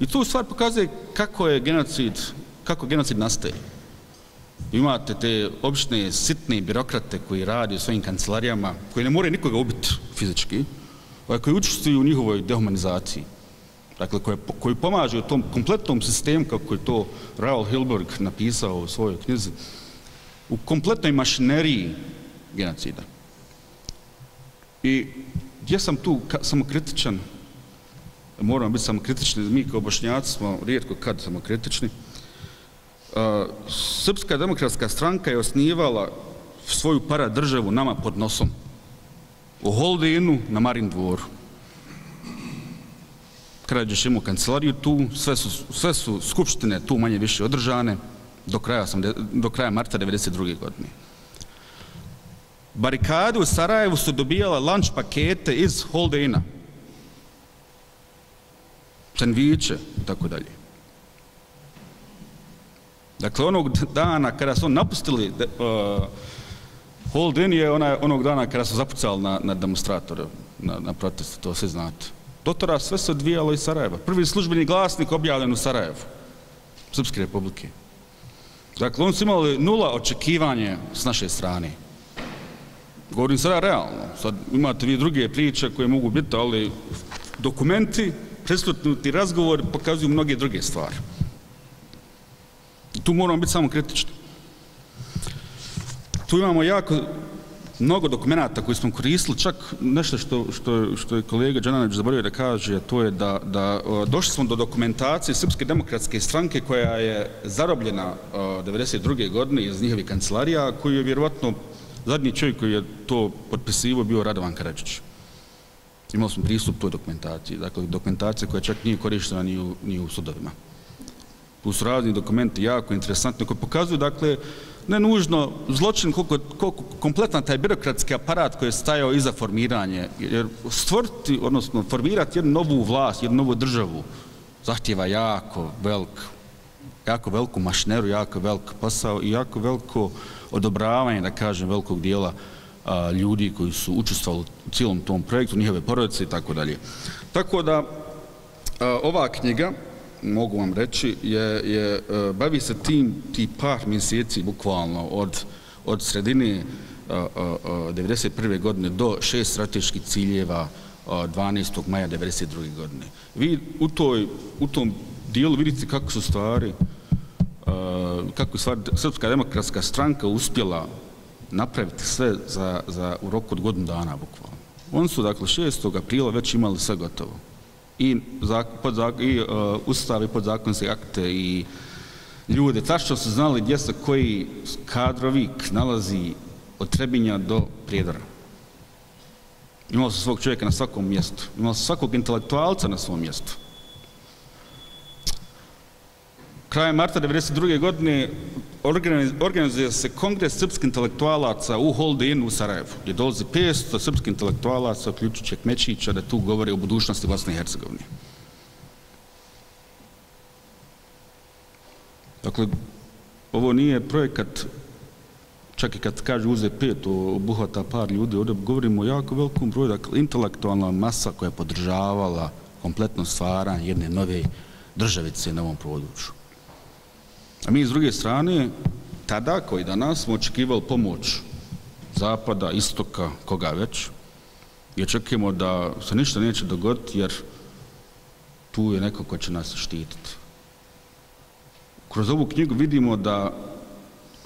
I tu stvar pokazuje kako je genocid, kako genocid nastaje. Imate te obične sitne birokrate koji radi u svojim kancelarijama, koji ne moraju nikoga ubiti fizički, koji učestvuju u njihovoj dehumanizaciji. Dakle, koji, koji pomaže u tom kompletnom sistemu, kako je to Raoul Hilberg napisao u svojoj knjizi, u kompletnoj mašineriji genocida. I gdje sam tu samokritičan, moramo biti samokritični, mi kao bošnjaci smo rijetko kad samokritični, e, Srpska demokratska stranka je osnivala svoju paradržavu nama pod nosom. U Holdinu na Marin dvoru. Krađeš imao kancelariju tu, sve su, sve su skupštine tu manje više održane do kraja, sam, do kraja marta 1992. godine. Barikade u Sarajevu su dobijala lunch pakete iz Holdina. Sandviće i tako dalje. Dakle, onog dana kada su napustili uh, Holdin je onaj, onog dana kada su zapucali na, na demonstratore, na, na protestu, to sve znate. Dotora sve se odvijalo iz Sarajeva. Prvi službeni glasnik objavljen u Sarajevu, Srpske republike. Dakle, oni su imali nula očekivanje s naše strane. Govorim sada realno. Sad imate vi druge priče koje mogu biti, ali dokumenti, presutnuti razgovor pokazuju mnoge druge stvari. Tu moramo biti samo kritični. Tu imamo jako mnogo dokumenta koji smo koristili, čak nešto što, što, što je kolega Đananić zaboravio da kaže, to je da, da došli smo do dokumentacije Srpske demokratske stranke koja je zarobljena 1992. godine iz njihovih kancelarija, koji je vjerovatno zadnji čovjek koji je to potpisivo bio Radovan Karadžić. Imali smo pristup toj dokumentaciji, dakle dokumentacija koja čak nije korištena ni u, ni u sudovima. Tu su razni dokumenti jako interesantni koji pokazuju, dakle, ne nužno zločin koliko, koliko kompletan taj birokratski aparat koji je stajao iza formiranje, jer stvoriti, odnosno formirati jednu novu vlast, jednu novu državu, zahtjeva jako velik, jako veliku mašineru, jako velik posao i jako veliko odobravanje, da kažem, velikog dijela a, ljudi koji su učestvovali u cijelom tom projektu, njihove porodice i tako dalje. Tako da, a, ova knjiga, mogu vam reći, je, je, e, bavi se tim ti par mjeseci bukvalno od, od sredine a, a, a, 91. godine do šest strateških ciljeva e, 12. maja 92. godine. Vi u, toj, u tom dijelu vidite kako su stvari, e, kako je stvari Srpska demokratska stranka uspjela napraviti sve za, za u roku od godinu dana bukvalno. Oni su dakle 6. aprila već imali sve gotovo i, pod, i uh, ustave pod zakonske akte i ljude. Tačno su znali gdje se koji kadrovik nalazi od Trebinja do Prijedora. Imao su svog čovjeka na svakom mjestu. Imao su svakog intelektualca na svom mjestu. Krajem marta 1992. godine organizuje se kongres srpskih intelektualaca u Holdinu u Sarajevu, gdje dolazi 500 srpskih intelektualaca, uključujući Kmečića, da tu govore o budućnosti Bosne i Hercegovine. Dakle, ovo nije projekat, čak i kad kaže uze pet, obuhvata par ljudi, ovdje govorimo o jako velikom broju, dakle, intelektualna masa koja je podržavala kompletno stvaranje jedne nove državice na ovom području. A mi s druge strane, tada koji danas smo očekivali pomoć zapada, istoka, koga već, i očekujemo da se ništa neće dogoditi jer tu je neko ko će nas štititi. Kroz ovu knjigu vidimo da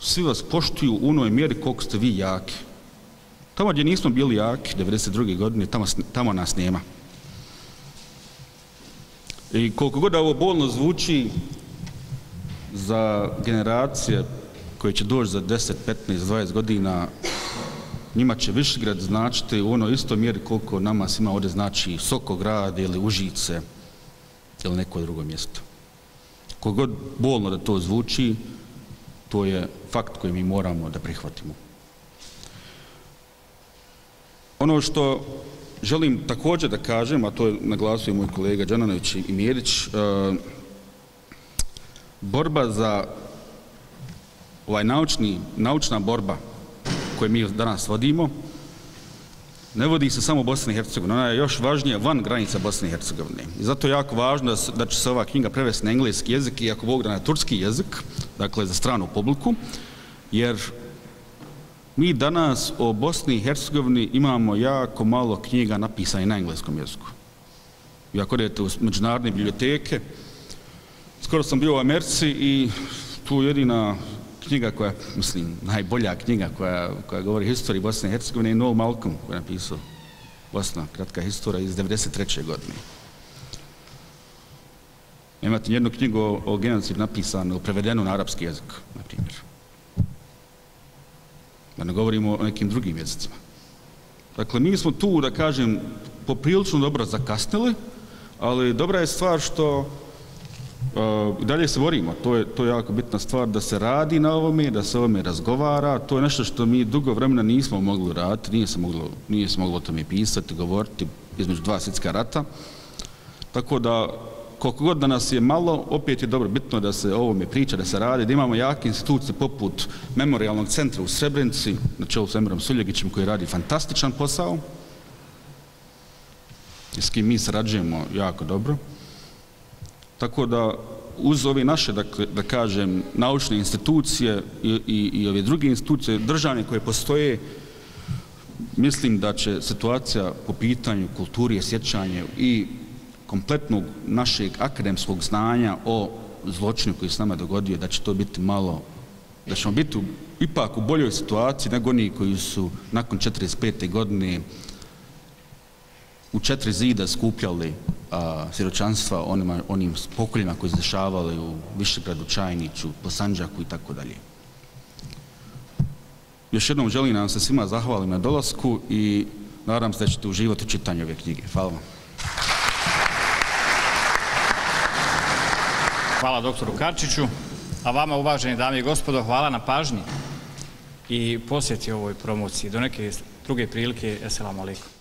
svi vas poštuju u onoj mjeri koliko ste vi jaki. Tamo gdje nismo bili jaki, 92. godine, tamo, tamo nas nema. I koliko god ovo bolno zvuči, za generacije koje će doći za 10, 15, 20 godina, njima će Višgrad značiti u ono isto mjeri koliko nama svima ovdje znači Sokograd ili Užice ili neko drugo mjesto. Kogod bolno da to zvuči, to je fakt koji mi moramo da prihvatimo. Ono što želim također da kažem, a to je naglasio moj kolega Đananović i Mjerić, uh, borba za ovaj naučni, naučna borba koju mi danas vodimo ne vodi se samo u Bosni i Hercegovini, ona je još važnija van granica Bosne i Hercegovine. I zato je jako važno da, da će se ova knjiga prevesti na engleski jezik i ako Bog da na turski jezik, dakle za stranu publiku, jer mi danas o Bosni i Hercegovini imamo jako malo knjiga napisane na engleskom jeziku. I ako idete u međunarodne biblioteke, skoro sam bio u Americi i tu jedina knjiga koja, mislim, najbolja knjiga koja, koja govori historiji Bosne i Hercegovine je Noel Malcolm koja je napisao Bosna, kratka historija iz 93. godine. Imate jednu knjigu o, o genocidu napisanu, prevedenu na arapski jezik, na primjer. Da ne govorimo o nekim drugim jezicima. Dakle, mi smo tu, da kažem, poprilično dobro zakasnili, ali dobra je stvar što Uh, dalje se borimo, to je, to je jako bitna stvar da se radi na ovome, da se ovome razgovara, to je nešto što mi dugo vremena nismo mogli raditi, nije se moglo, nije se moglo o tome pisati, govoriti između dva svjetska rata. Tako da, koliko god da nas je malo, opet je dobro bitno da se o ovome priča, da se radi, da imamo jake institucije poput memorialnog centra u Srebrenici, na čelu s Emirom Suljegićem koji radi fantastičan posao, s kim mi sarađujemo jako dobro. Tako da uz ove naše, dakle, da kažem, naučne institucije i, i, i ove druge institucije državne koje postoje, mislim da će situacija po pitanju kulturi sjećanja sjećanje i kompletnog našeg akademskog znanja o zločinu koji se nama dogodio, da će to biti malo, da ćemo biti u, ipak u boljoj situaciji nego oni koji su nakon 45. godine u četiri zida skupljali a, siročanstva onima, onim pokoljima koji se dešavali u Višegradu, Čajniću, po Sanđaku i tako dalje. Još jednom želim nam se svima zahvalim na dolasku i nadam se da ćete uživati u čitanju ove knjige. Hvala vam. Hvala doktoru Karčiću, a vama uvaženi dame i gospodo, hvala na pažnji i posjeti ovoj promociji. Do neke druge prilike, eselamu alaikum.